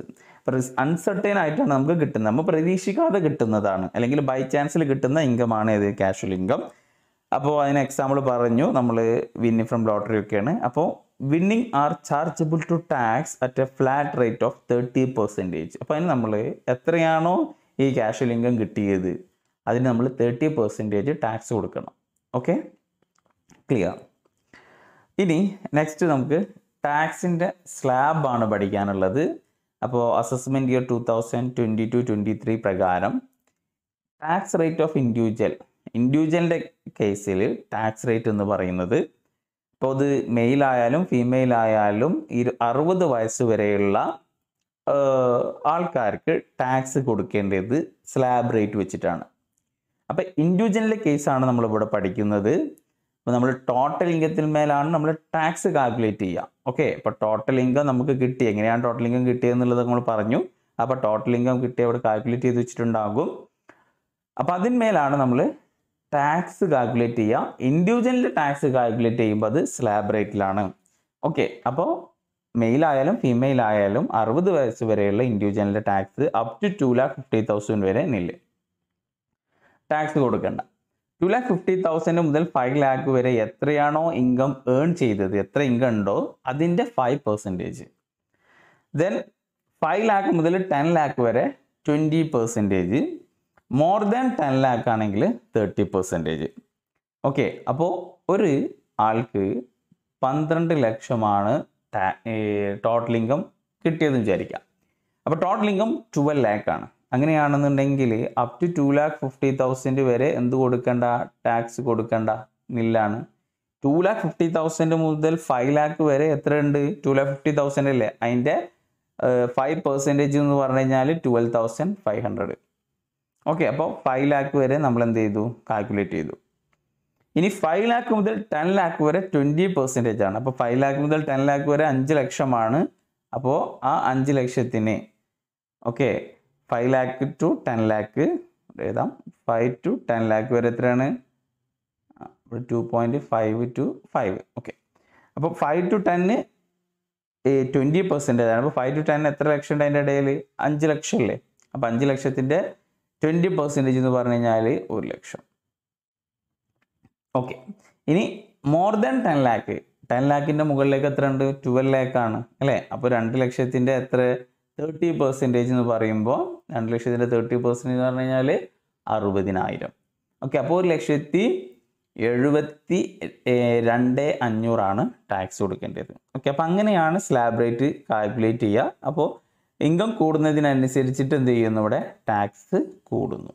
uncertain ആയിട്ടാണ് നമുക്ക് കിട്ടുന്നത്. നമ്മൾ പ്രതീക്ഷിക്കാതെ കിട്ടുന്നതാണ്. അല്ലെങ്കിൽ ബൈ ചാൻസിൽ കിട്ടുന്ന ഇൻകമാണ് ഇത് കാഷ്വൽ ഇൻകം അപ്പോൾ അതിന് എക്സാമ്പിൾ പറഞ്ഞു. നമ്മൾ വിന്നിങ് ഫ്രം ലോട്ടറി ഒക്കെയാണ്. അപ്പോൾ winning are chargeable to tax at a flat rate of thirty percentage അപ്പോൾ അതിന് നമ്മൾ എത്രയാണോ ഈ കാഷ്വൽ ഇൻകം കിട്ടിയത്? അതിന് നമ്മൾ തേർട്ടി പെർസെന്റേജ് ടാക്സ് കൊടുക്കണം. ഓക്കെ ക്ലിയർ ഇനി നെക്സ്റ്റ് നമുക്ക് ടാക്സിന്റെ സ്ലാബാണ് പഠിക്കാനുള്ളത്. അപ്പോൾ assessment year two thousand twenty two twenty three പ്രകാരം ടാക്സ് റേറ്റ് ഓഫ് ഇൻഡിവിജ്വൽ ഇൻഡിവിജ്വലിന്റെ കേസിൽ ടാക്സ് റേറ്റ് എന്ന് പറയുന്നത് ഇപ്പോൾ അത് മെയിൽ ആയാലും ഫീമെയിൽ ആയാലും ഇരു അറുപത് വയസ്സ് വരെയുള്ള ആൾക്കാർക്ക് ടാക്സ് കൊടുക്കേണ്ടത് സ്ലാബ് റേറ്റ് വെച്ചിട്ടാണ്. അപ്പോൾ ഇൻഡിവിജ്വലിന്റെ കേസാണ് നമ്മളിവിടെ പഠിക്കുന്നത്. അപ്പോൾ നമ്മൾ ടോട്ടൽ ഇൻകത്തിൽ മേലാണ് നമ്മൾ ടാക്സ് കാൽക്കുലേറ്റ് ചെയ്യുക ഓക്കെ അപ്പോൾ ടോട്ടൽ ഇൻകം നമുക്ക് കിട്ടി. എങ്ങനെയാണ് ടോട്ടൽ ഇൻകം കിട്ടിയെന്നുള്ളത് നമ്മൾ പറഞ്ഞു. അപ്പോൾ ടോട്ടൽ ഇൻകം കിട്ടി അവിടെ കാൽക്കുലേറ്റ് ചെയ്ത് വെച്ചിട്ടുണ്ടാകും. അപ്പോൾ അതിന്മേലാണ് നമ്മൾ ടാക്സ് കാൽക്കുലേറ്റ് ചെയ്യുക ഇൻഡിവിജ്വലിന്റെ ടാക്സ് കാൽക്കുലേറ്റ് ചെയ്യുമ്പോൾ അത് സ്ലാബ് റേറ്റിലാണ് ഓക്കെ അപ്പോൾ മെയിൽ ആയാലും ഫീമെയിൽ ആയാലും അറുപത് വയസ്സ് വരെയുള്ള ഇൻഡിവിജ്വലിന്റെ tax up to two lakh fifty thousand വരെ നില്ല് ടാക്സ് കൊടുക്കേണ്ട. ടു ലാക്ക് ഫിഫ്റ്റി തൗസൻഡ് മുതൽ ഫൈവ് ലാക്ക് വരെ എത്രയാണോ ഇൻകം ഏൺ ചെയ്തത് എത്ര ഇൻകം ഉണ്ടോ അതിന്റെ five percentage then five lakh മുതൽ ടെൻ ലാക്ക് വരെ twenty percentage more than ten lakh ആണെങ്കിൽ തേർട്ടി പെർസെന്റേജ് ഓക്കെ അപ്പോൾ ഒരു ആൾക്ക് പന്ത്രണ്ട് ലക്ഷമാണ് ടോട്ടൽ ഇൻകം കിട്ടിയതെന്ന് വിചാരിക്കാം. അപ്പോൾ ടോട്ടൽ ഇൻകം ട്വൽവ് ലാക്ക് ആണ്. അങ്ങനെയാണെന്നുണ്ടെങ്കിൽ up to two lakh fifty thousand വരെ എന്ത് കൊടുക്കേണ്ട? ടാക്സ് കൊടുക്കേണ്ട. നില്ലാണ്. ടു ലാക്ക് ഫിഫ്റ്റി തൗസൻഡ് മുതൽ ഫൈവ് ലാക്ക് വരെ എത്ര ഉണ്ട് ടു ലാക്ക് ഫിഫ്റ്റി തൗസൻഡ് അല്ലേ അതിന്റെ ഫൈവ് പെർസെന്റേജ് എന്ന് പറഞ്ഞു കഴിഞ്ഞാൽ twelve thousand five hundred okay അപ്പോൾ ഫൈവ് ലാക്ക് വരെ നമ്മൾ എന്ത് ചെയ്തു? കാൽക്കുലേറ്റ് ചെയ്തു. ഇനി ഫൈവ് ലാക്ക് മുതൽ ടെൻ ലാക്ക് വരെ ട്വന്റി പെർസെന്റേജ് ആണ്. അപ്പോൾ ഫൈവ് ലാക്ക് മുതൽ ടെൻ ലാക്ക് വരെ അഞ്ച് ലക്ഷമാണ്. അപ്പോൾ ആ അഞ്ച് ലക്ഷത്തിന് okay five lakh to ten lakh എഴുതാം ഫൈവ് ടു ടെൻ ലാക്ക് വരെ എത്രയാണ്? Two point five to five okay അപ്പോൾ ഫൈവ് ടു ടെന്ന് ട്വന്റി പെർസെന്റേജ് ആണ് അപ്പോൾ ഫൈവ് ടു ടെൻ എത്ര ലക്ഷം ഉണ്ട് അതിന്റെ ഇടയിൽ അഞ്ച് ലക്ഷം അല്ലേ? അപ്പോൾ അഞ്ച് ലക്ഷത്തിന്റെ ട്വന്റി പെർസെന്റേജ് എന്ന് പറഞ്ഞു കഴിഞ്ഞാൽ ഒരു ലക്ഷം. ഓക്കെ ഇനി more than ten lakh ten ലാക്കിന്റെ മുകളിലേക്ക് എത്ര ഉണ്ട് ട്വൽവ് ലാക്കാണ് അല്ലേ? അപ്പോൾ രണ്ട് ലക്ഷത്തിന്റെ എത്ര തേർട്ടി പെർസെന്റേജ് എന്ന് പറയുമ്പോൾ രണ്ട് ലക്ഷത്തിന്റെ തേർട്ടി പെർസെന്റേജ് എന്ന് പറഞ്ഞു കഴിഞ്ഞാൽ അറുപതിനായിരം. ഓക്കെ അപ്പോൾ ഒരു ലക്ഷത്തി എഴുപത്തി രണ്ട് അഞ്ഞൂറാണ് ടാക്സ് കൊടുക്കേണ്ടത്. ഓക്കെ അപ്പോൾ അങ്ങനെയാണ് സ്ലാബ് റേറ്റ് കാൽക്കുലേറ്റ് ചെയ്യുക. അപ്പോൾ ഇൻകം കൂടുന്നതിനനുസരിച്ചിട്ട് എന്ത് ചെയ്യുന്നു ഇവിടെ? ടാക്സ് കൂടുന്നു.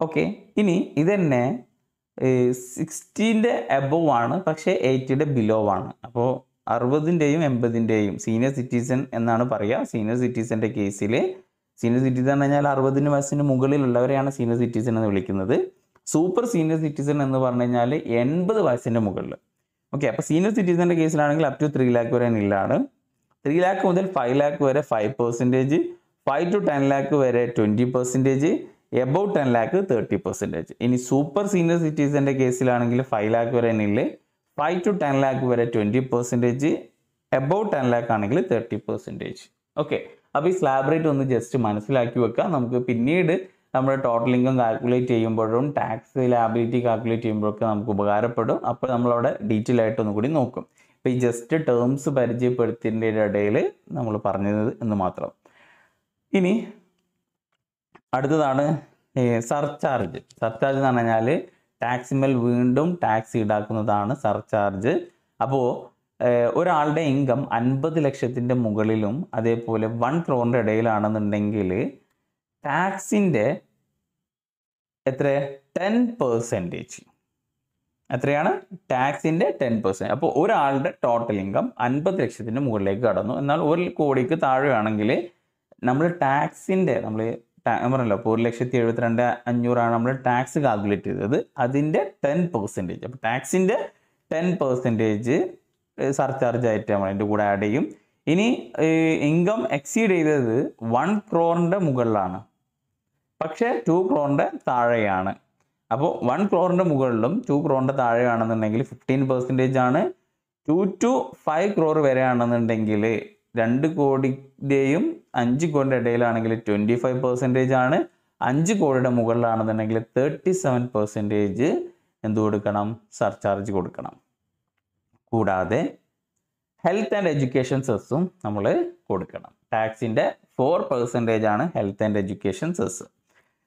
ഓക്കെ ഇനി ഇതന്നെ സിക്സ്റ്റീന്റെ അബവ് ആണ് പക്ഷേ എയ്റ്റിയുടെ ബിലോ ആണ്. അപ്പോൾ അറുപതിന്റെയും എൺപതിന്റെയും സീനിയർ സിറ്റിസൺ എന്നാണ് പറയുക. സീനിയർ സിറ്റിസന്റെ കേസിൽ സീനിയർ സിറ്റിസൺ എന്ന് പറഞ്ഞാൽ അറുപതിന് വയസ്സിന് മുകളിലുള്ളവരെയാണ് സീനിയർ സിറ്റിസൺ എന്ന് വിളിക്കുന്നത്. സൂപ്പർ സീനിയർ സിറ്റിസൺ എന്ന് പറഞ്ഞു കഴിഞ്ഞാൽ എൺപത് വയസ്സിന്റെ മുകളിൽ ഓക്കെ അപ്പോൾ സീനിയർ സിറ്റിസന്റെ കേസിലാണെങ്കിൽ അപ് ടു ത്രീ ലാക്ക് വരെ നില്ലാണ്. ത്രീ ലാക്ക് മുതൽ ഫൈവ് ലാക്ക് വരെ five percentage five to ten lakh വരെ twenty percentage above ten lakh thirty percentage ഇനി സൂപ്പർ സീനിയർ സിറ്റിസന്റെ കേസിലാണെങ്കിൽ ഫൈവ് ലാക്ക് വരെ nil. Five to ten lakh വരെ twenty percentage above ten lakh ആണെങ്കിൽ തേർട്ടി പെർസെന്റേജ് ഓക്കെ അപ്പോൾ ഈ സ്ലാബ് റേറ്റ് ഒന്ന് ജസ്റ്റ് മനസ്സിലാക്കി വെക്കുക നമുക്ക് പിന്നീട് നമ്മുടെ ടോട്ടൽ ഇൻകം കാൽക്കുലേറ്റ് ചെയ്യുമ്പോഴും ടാക്സ് ലാബിലിറ്റി കാൽക്കുലേറ്റ് ചെയ്യുമ്പോഴൊക്കെ നമുക്ക് ഉപകാരപ്പെടും. അപ്പോൾ നമ്മളവിടെ ഡീറ്റെയിൽ ആയിട്ട് ഒന്നുകൂടി നോക്കും. ഇപ്പം ഈ ജസ്റ്റ് ടേംസ് പരിചയപ്പെടുത്തിന്റെ ഇടയിൽ നമ്മൾ പറഞ്ഞത് എന്ന് മാത്രം. ഇനി അടുത്തതാണ് സർചാർജ് സർചാർജ് എന്ന് പറഞ്ഞാൽ ടാക്സിമേൽ വീണ്ടും ടാക്സ് ഈടാക്കുന്നതാണ് സർചാർജ് അപ്പോൾ ഒരാളുടെ ഇൻകം അൻപത് ലക്ഷത്തിന്റെ മുകളിലും അതേപോലെ വൺ ക്രോറിന്റെ ഇടയിലാണെന്നുണ്ടെങ്കിൽ ടാക്സിന്റെ എത്ര ടെൻ പെർസെന്റേജ് എത്രയാണ്? ടാക്സിന്റെ ടെൻ പെർസെന്റ് അപ്പോൾ ഒരാളുടെ ടോട്ടൽ ഇൻകം അൻപത് ലക്ഷത്തിന്റെ മുകളിലേക്ക് കടന്നു. എന്നാൽ ഒരു കോടിക്ക് താഴെയാണെങ്കിൽ നമ്മൾ ടാക്സിന്റെ നമ്മൾ ഞാൻ പറഞ്ഞല്ലോ അപ്പോൾ ഒരു ലക്ഷത്തി എഴുപത്തിരണ്ട് അഞ്ഞൂറാണ് നമ്മൾ ടാക്സ് കാൽക്കുലേറ്റ് ചെയ്തത് അതിന്റെ ടെൻ പെർസെന്റേജ് അപ്പോൾ ടാക്സിന്റെ ടെൻ പെർസെന്റേജ് സർചാർജ് ആയിട്ട് നമ്മൾ അതിന്റെ കൂടെ ആഡ് ചെയ്യും. ഇനി ഇൻകം എക്സീഡ് ചെയ്തത് വൺ ക്രോറിന്റെ മുകളിലാണ്. പക്ഷേ ടു ക്രോറിന്റെ താഴെയാണ്. അപ്പോൾ വൺ ക്രോറിന്റെ മുകളിലും ടു ക്രോറിന്റെ താഴെയാണെന്നുണ്ടെങ്കിൽ ഫിഫ്റ്റീൻ പെർസെന്റേജ് ആണ്. ടു ടു ഫൈവ് ക്രോർ വരെ ആണെന്നുണ്ടെങ്കിൽ രണ്ട് കോടിന്റെയും അഞ്ച് കോടിന്റെ ഇടയിലാണെങ്കിൽ ട്വന്റി ഫൈവ് പെർസെന്റേജ് ആണ്. അഞ്ച് കോടിയുടെ മുകളിലാണെന്നുണ്ടെങ്കിൽ തേർട്ടി സെവൻ പെർസെന്റേജ് എന്ത് കൊടുക്കണം? സർചാർജ് കൊടുക്കണം. കൂടാതെ ഹെൽത്ത് ആൻഡ് എഡ്യൂക്കേഷൻ സെസ്സും നമ്മൾ കൊടുക്കണം. ടാക്സിന്റെ ഫോർ പെർസെന്റേജ് ആണ് ഹെൽത്ത് ആൻഡ് എഡ്യൂക്കേഷൻ സെസ്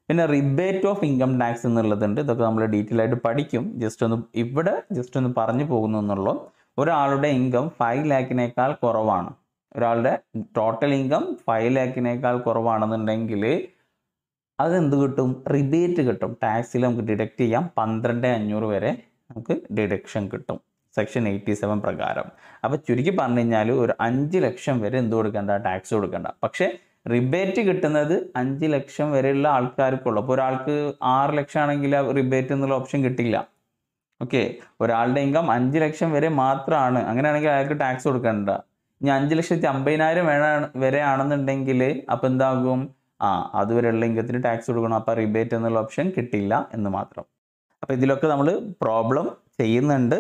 പിന്നെ റിബേറ്റ് ഓഫ് ഇൻകം ടാക്സ് എന്നുള്ളതുണ്ട്. ഇതൊക്കെ നമ്മൾ ഡീറ്റെയിൽ ആയിട്ട് പഠിക്കും. ജസ്റ്റ് ഒന്ന് ഇവിടെ ജസ്റ്റ് ഒന്ന് പറഞ്ഞു പോകുന്നു എന്നുള്ളൂ. ഒരാളുടെ ഇൻകം ഫൈവ് ലാക്കിനേക്കാൾ കുറവാണ്. ഒരാളുടെ ടോട്ടൽ ഇൻകം ഫൈവ് ലാക്കിനേക്കാൾ കുറവാണെന്നുണ്ടെങ്കിൽ അതെന്ത് കിട്ടും? റിബേറ്റ് കിട്ടും. ടാക്സിൽ നമുക്ക് ഡിഡക്റ്റ് ചെയ്യാം. പന്ത്രണ്ട് അഞ്ഞൂറ് വരെ നമുക്ക് ഡിഡക്ഷൻ കിട്ടും. സെക്ഷൻ എയ്റ്റി സെവൻ പ്രകാരം. അപ്പോൾ ചുരുക്കി പറഞ്ഞു കഴിഞ്ഞാൽ ഒരു അഞ്ച് ലക്ഷം വരെ എന്ത് കൊടുക്കണ്ട? ടാക്സ് കൊടുക്കണ്ട. പക്ഷേ റിബേറ്റ് കിട്ടുന്നത് അഞ്ച് ലക്ഷം വരെയുള്ള ആൾക്കാർക്കുള്ളൂ. അപ്പോൾ ഒരാൾക്ക് ആറ് ലക്ഷം ആണെങ്കിൽ റിബേറ്റ് എന്നുള്ള ഓപ്ഷൻ കിട്ടില്ല. ഓക്കെ ഒരാളുടെ ഇൻകം അഞ്ച് ലക്ഷം വരെ മാത്രമാണ് അങ്ങനെയാണെങ്കിൽ അയാൾക്ക് ടാക്സ് കൊടുക്കണ്ട. ഇനി അഞ്ച് ലക്ഷത്തി അമ്പതിനായിരം വേണ വരെ ആണെന്നുണ്ടെങ്കിൽ അപ്പോൾ എന്താകും? ആ അതുവരെയുള്ള ഇൻകത്തിന് ടാക്സ് കൊടുക്കണം. അപ്പോൾ റിബേറ്റ് എന്നുള്ള ഓപ്ഷൻ കിട്ടില്ല എന്ന് മാത്രം. അപ്പോൾ ഇതിലൊക്കെ നമ്മൾ പ്രോബ്ലം ചെയ്യുന്നുണ്ട്.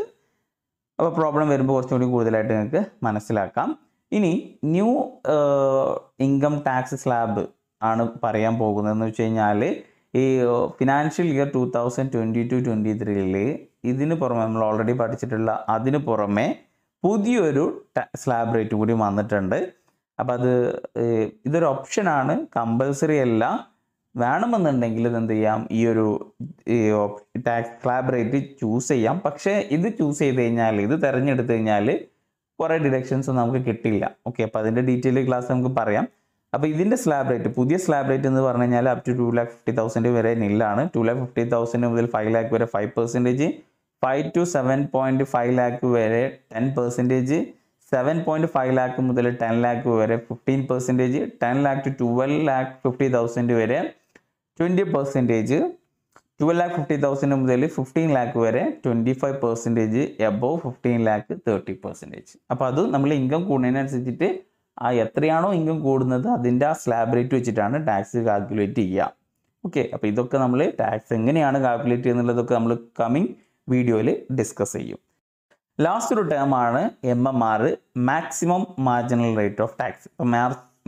അപ്പോൾ പ്രോബ്ലം വരുമ്പോൾ കുറച്ചും കൂടി കൂടുതലായിട്ട് നിങ്ങൾക്ക് മനസ്സിലാക്കാം. ഇനി ന്യൂ ഇൻകം ടാക്സ് സ്ലാബ് ആണ് പറയാൻ പോകുന്നതെന്ന് വെച്ച് കഴിഞ്ഞാൽ ഈ financial year two thousand twenty two twenty ത്രീയിൽ ഇതിന് പുറമെ നമ്മൾ ഓൾറെഡി പഠിച്ചിട്ടുള്ള അതിന് പുറമെ പുതിയൊരു സ്ലാബ് റേറ്റ് കൂടി വന്നിട്ടുണ്ട്. അപ്പം അത് ഇതൊരു ഓപ്ഷനാണ് കമ്പൽസറി അല്ല. വേണമെന്നുണ്ടെങ്കിൽ ഇത് എന്ത് ചെയ്യാം? ഈ ഒരു ടാക്സ് സ്ലാബ് റേറ്റ് ചൂസ് ചെയ്യാം. പക്ഷേ ഇത് ചൂസ് ചെയ്ത് കഴിഞ്ഞാൽ ഇത് തിരഞ്ഞെടുത്ത് കഴിഞ്ഞാൽ കുറേ ഡിഡക്ഷൻസ് നമുക്ക് കിട്ടില്ല. ഓക്കെ അപ്പോൾ അതിന്റെ ഡീറ്റെയിൽ ക്ലാസ് നമുക്ക് പറയാം. അപ്പോൾ ഇതിന്റെ സ്ലാബ് റേറ്റ് പുതിയ സ്ലാബ് റേറ്റ് എന്ന് പറഞ്ഞു കഴിഞ്ഞാൽ up to two lakh fifty thousand വരെ നില്ലാണ്. ടു ലാക്ക് ഫിഫ്റ്റി തൗസൻഡ് മുതൽ ഫൈവ് ലാക്ക് വരെ five percentage five to seven point five lakh വരെ ten percentage seven point five lakh മുതൽ ടെൻ ലാക്ക് വരെ fifteen percentage ten lakh to twelve lakh fifty thousand വരെ twenty percentage twelve lakh fifty thousand മുതൽ fifteen lakh വരെ twenty five percentage above fifteen lakh thirty percentage അപ്പോൾ അത് നമ്മൾ income കൂടുന്നതിനനുസരിച്ചിട്ട് ആ എത്രയാണോ ഇൻകം കൂടുന്നത് അതിന്റെ ആ സ്ലാബ് റേറ്റ് വെച്ചിട്ടാണ് ടാക്സ് കാൽക്കുലേറ്റ് ചെയ്യുക. ഓക്കെ അപ്പോൾ ഇതൊക്കെ നമ്മൾ ടാക്സ് എങ്ങനെയാണ് കാൽക്കുലേറ്റ് ചെയ്യുന്നുള്ളതൊക്കെ നമ്മൾ കമ്മിങ് വീഡിയോയിൽ ഡിസ്കസ് ചെയ്യും. ലാസ്റ്റ് ഒരു ടേമാണ് M M R maximum marginal rate of tax ഇപ്പോൾ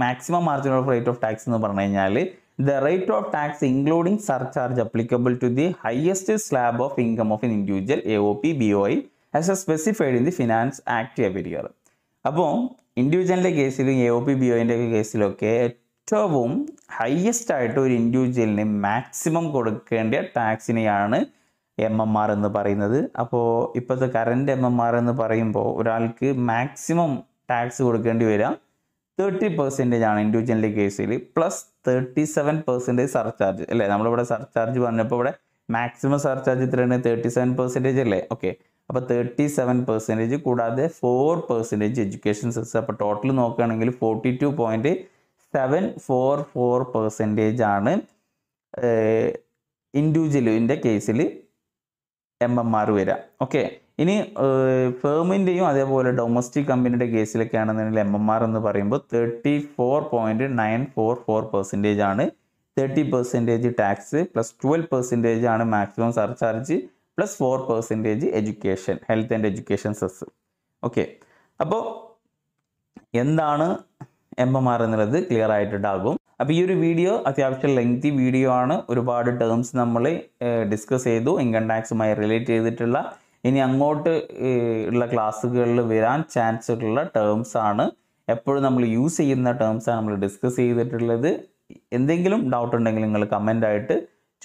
maximum marginal of rate of tax എന്ന് പറഞ്ഞു കഴിഞ്ഞാൽ the rate of tax including surcharge applicable to the highest slab of income of an individual A O P B O I as a specified in the finance act every year അപ്പോൾ ഇൻഡിവിജ്വലിന്റെ കേസിലും A O P B ഒന്റെ കേസിലൊക്കെ ഏറ്റവും highest ആയിട്ട് ഒരു ഇൻഡിവിജ്വലിന് maximum കൊടുക്കേണ്ട ടാക്സിനെയാണ് M M R എന്ന് പറയുന്നത്. അപ്പോൾ ഇപ്പോഴത്തെ കറന്റ് എം എം ആർ എന്ന് പറയുമ്പോൾ ഒരാൾക്ക് മാക്സിമം ടാക്സ് കൊടുക്കേണ്ടി വരിക. തേർട്ടി പെർസെന്റേജ് ആണ് ഇൻഡിവിജ്വലിന്റെ കേസിൽ plus thirty seven percentage surcharge അല്ലേ? നമ്മളിവിടെ സർചാർജ് പറഞ്ഞപ്പോൾ ഇവിടെ മാക്സിമം സർചാർജ് ഇത്രയാണ്. തേർട്ടി സെവൻ പെർസെന്റേജ് അല്ലേ? ഓക്കെ അപ്പോൾ തേർട്ടി സെവൻ പെർസെന്റേജ് കൂടാതെ ഫോർ പെർസെന്റേജ് എഡ്യൂക്കേഷൻ സെസ് അപ്പോൾ ടോട്ടൽ നോക്കുകയാണെങ്കിൽ forty two point seven four four percentage ആണ് ഇൻഡിവിജ്വലിന്റെ കേസിൽ എം എം ആർ വരാം. ഓക്കെ ഇനി ഫേമിന്റെയും അതേപോലെ ഡൊമസ്റ്റിക് കമ്പനിയുടെ കേസിലൊക്കെ ആണെന്നുണ്ടെങ്കിൽ എം എം ആർ എന്ന് പറയുമ്പോൾ thirty four point nine four four percentage ആണ്. Thirty percentage tax plus twelve percentage ആണ് maximum surcharge plus four percentage education health and education cess okay അപ്പോൾ എന്താണ് എം എം ആർ എന്നുള്ളത് clear ആയിട്ടുണ്ടാകും. അപ്പോൾ ഈ ഒരു വീഡിയോ അത്യാവശ്യം ലെങ്തി വീഡിയോ ആണ്. ഒരുപാട് ടേംസ് നമ്മൾ ഡിസ്കസ് ചെയ്തു. ഇൻകം ടാക്സുമായി റിലേറ്റ് ചെയ്തിട്ടുള്ള. ഇനി അങ്ങോട്ട് ഉള്ള ക്ലാസ്സുകളിൽ വരാൻ ചാൻസ് ഉള്ള ടേംസ് ആണ്. എപ്പോഴും നമ്മൾ യൂസ് ചെയ്യുന്ന ടേംസ് ആണ് നമ്മൾ ഡിസ്കസ് ചെയ്തിട്ടുള്ളത്. എന്തെങ്കിലും ഡൗട്ട് ഉണ്ടെങ്കിൽ നിങ്ങൾ കമന്റായിട്ട്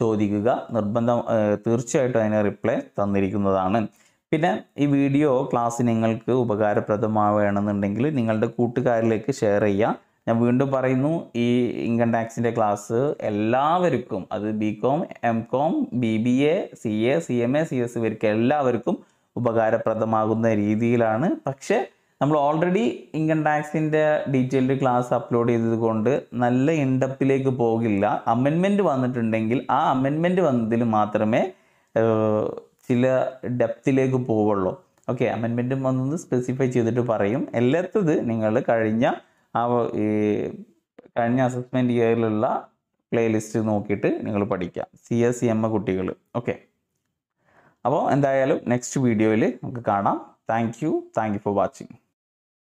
ചോദിക്കുക. നിർബന്ധം തീർച്ചയായിട്ടും അതിന് റിപ്ലൈ തന്നിരിക്കുന്നതാണ്. പിന്നെ ഈ വീഡിയോ ക്ലാസ് നിങ്ങൾക്ക് ഉപകാരപ്രദമാവുകയാണെന്നുണ്ടെങ്കിൽ നിങ്ങളുടെ കൂട്ടുകാരിലേക്ക് ഷെയർ ചെയ്യുക. ഞാൻ വീണ്ടും പറയുന്നു ഈ ഇൻകം ടാക്സിന്റെ ക്ലാസ് എല്ലാവർക്കും അത് B com M com B B A C A C M A C S ഇവർക്ക് എല്ലാവർക്കും ഉപകാരപ്രദമാകുന്ന രീതിയിലാണ്. പക്ഷേ നമ്മൾ ഓൾറെഡി ഇൻകം ടാക്സിന്റെ ഡീറ്റെയിൽഡ് ക്ലാസ് അപ്ലോഡ് ചെയ്തതുകൊണ്ട് നല്ല ഇൻഡപ്പിലേക്ക് പോകില്ല. അമെൻമെന്റ് വന്നിട്ടുണ്ടെങ്കിൽ ആ അമെൻമെന്റ് വന്നതിൽ മാത്രമേ ചില ഡെപ്തിലേക്ക് പോവുള്ളൂ. ഓക്കെ അമെൻമെന്റും വന്നത് സ്പെസിഫൈ ചെയ്തിട്ട് പറയും. എല്ലാത്തത് നിങ്ങൾ കഴിഞ്ഞ ആ കഴിഞ്ഞ അസസ്മെന്റ് ഇയറിലുള്ള പ്ലേലിസ്റ്റ് നോക്കിയിട്ട് നിങ്ങൾ പഠിക്കുക C S C M A കുട്ടികൾ ഓക്കെ. അപ്പോൾ എന്തായാലും നെക്സ്റ്റ് വീഡിയോയിൽ നമുക്ക് കാണാം. Thank you thank you for watching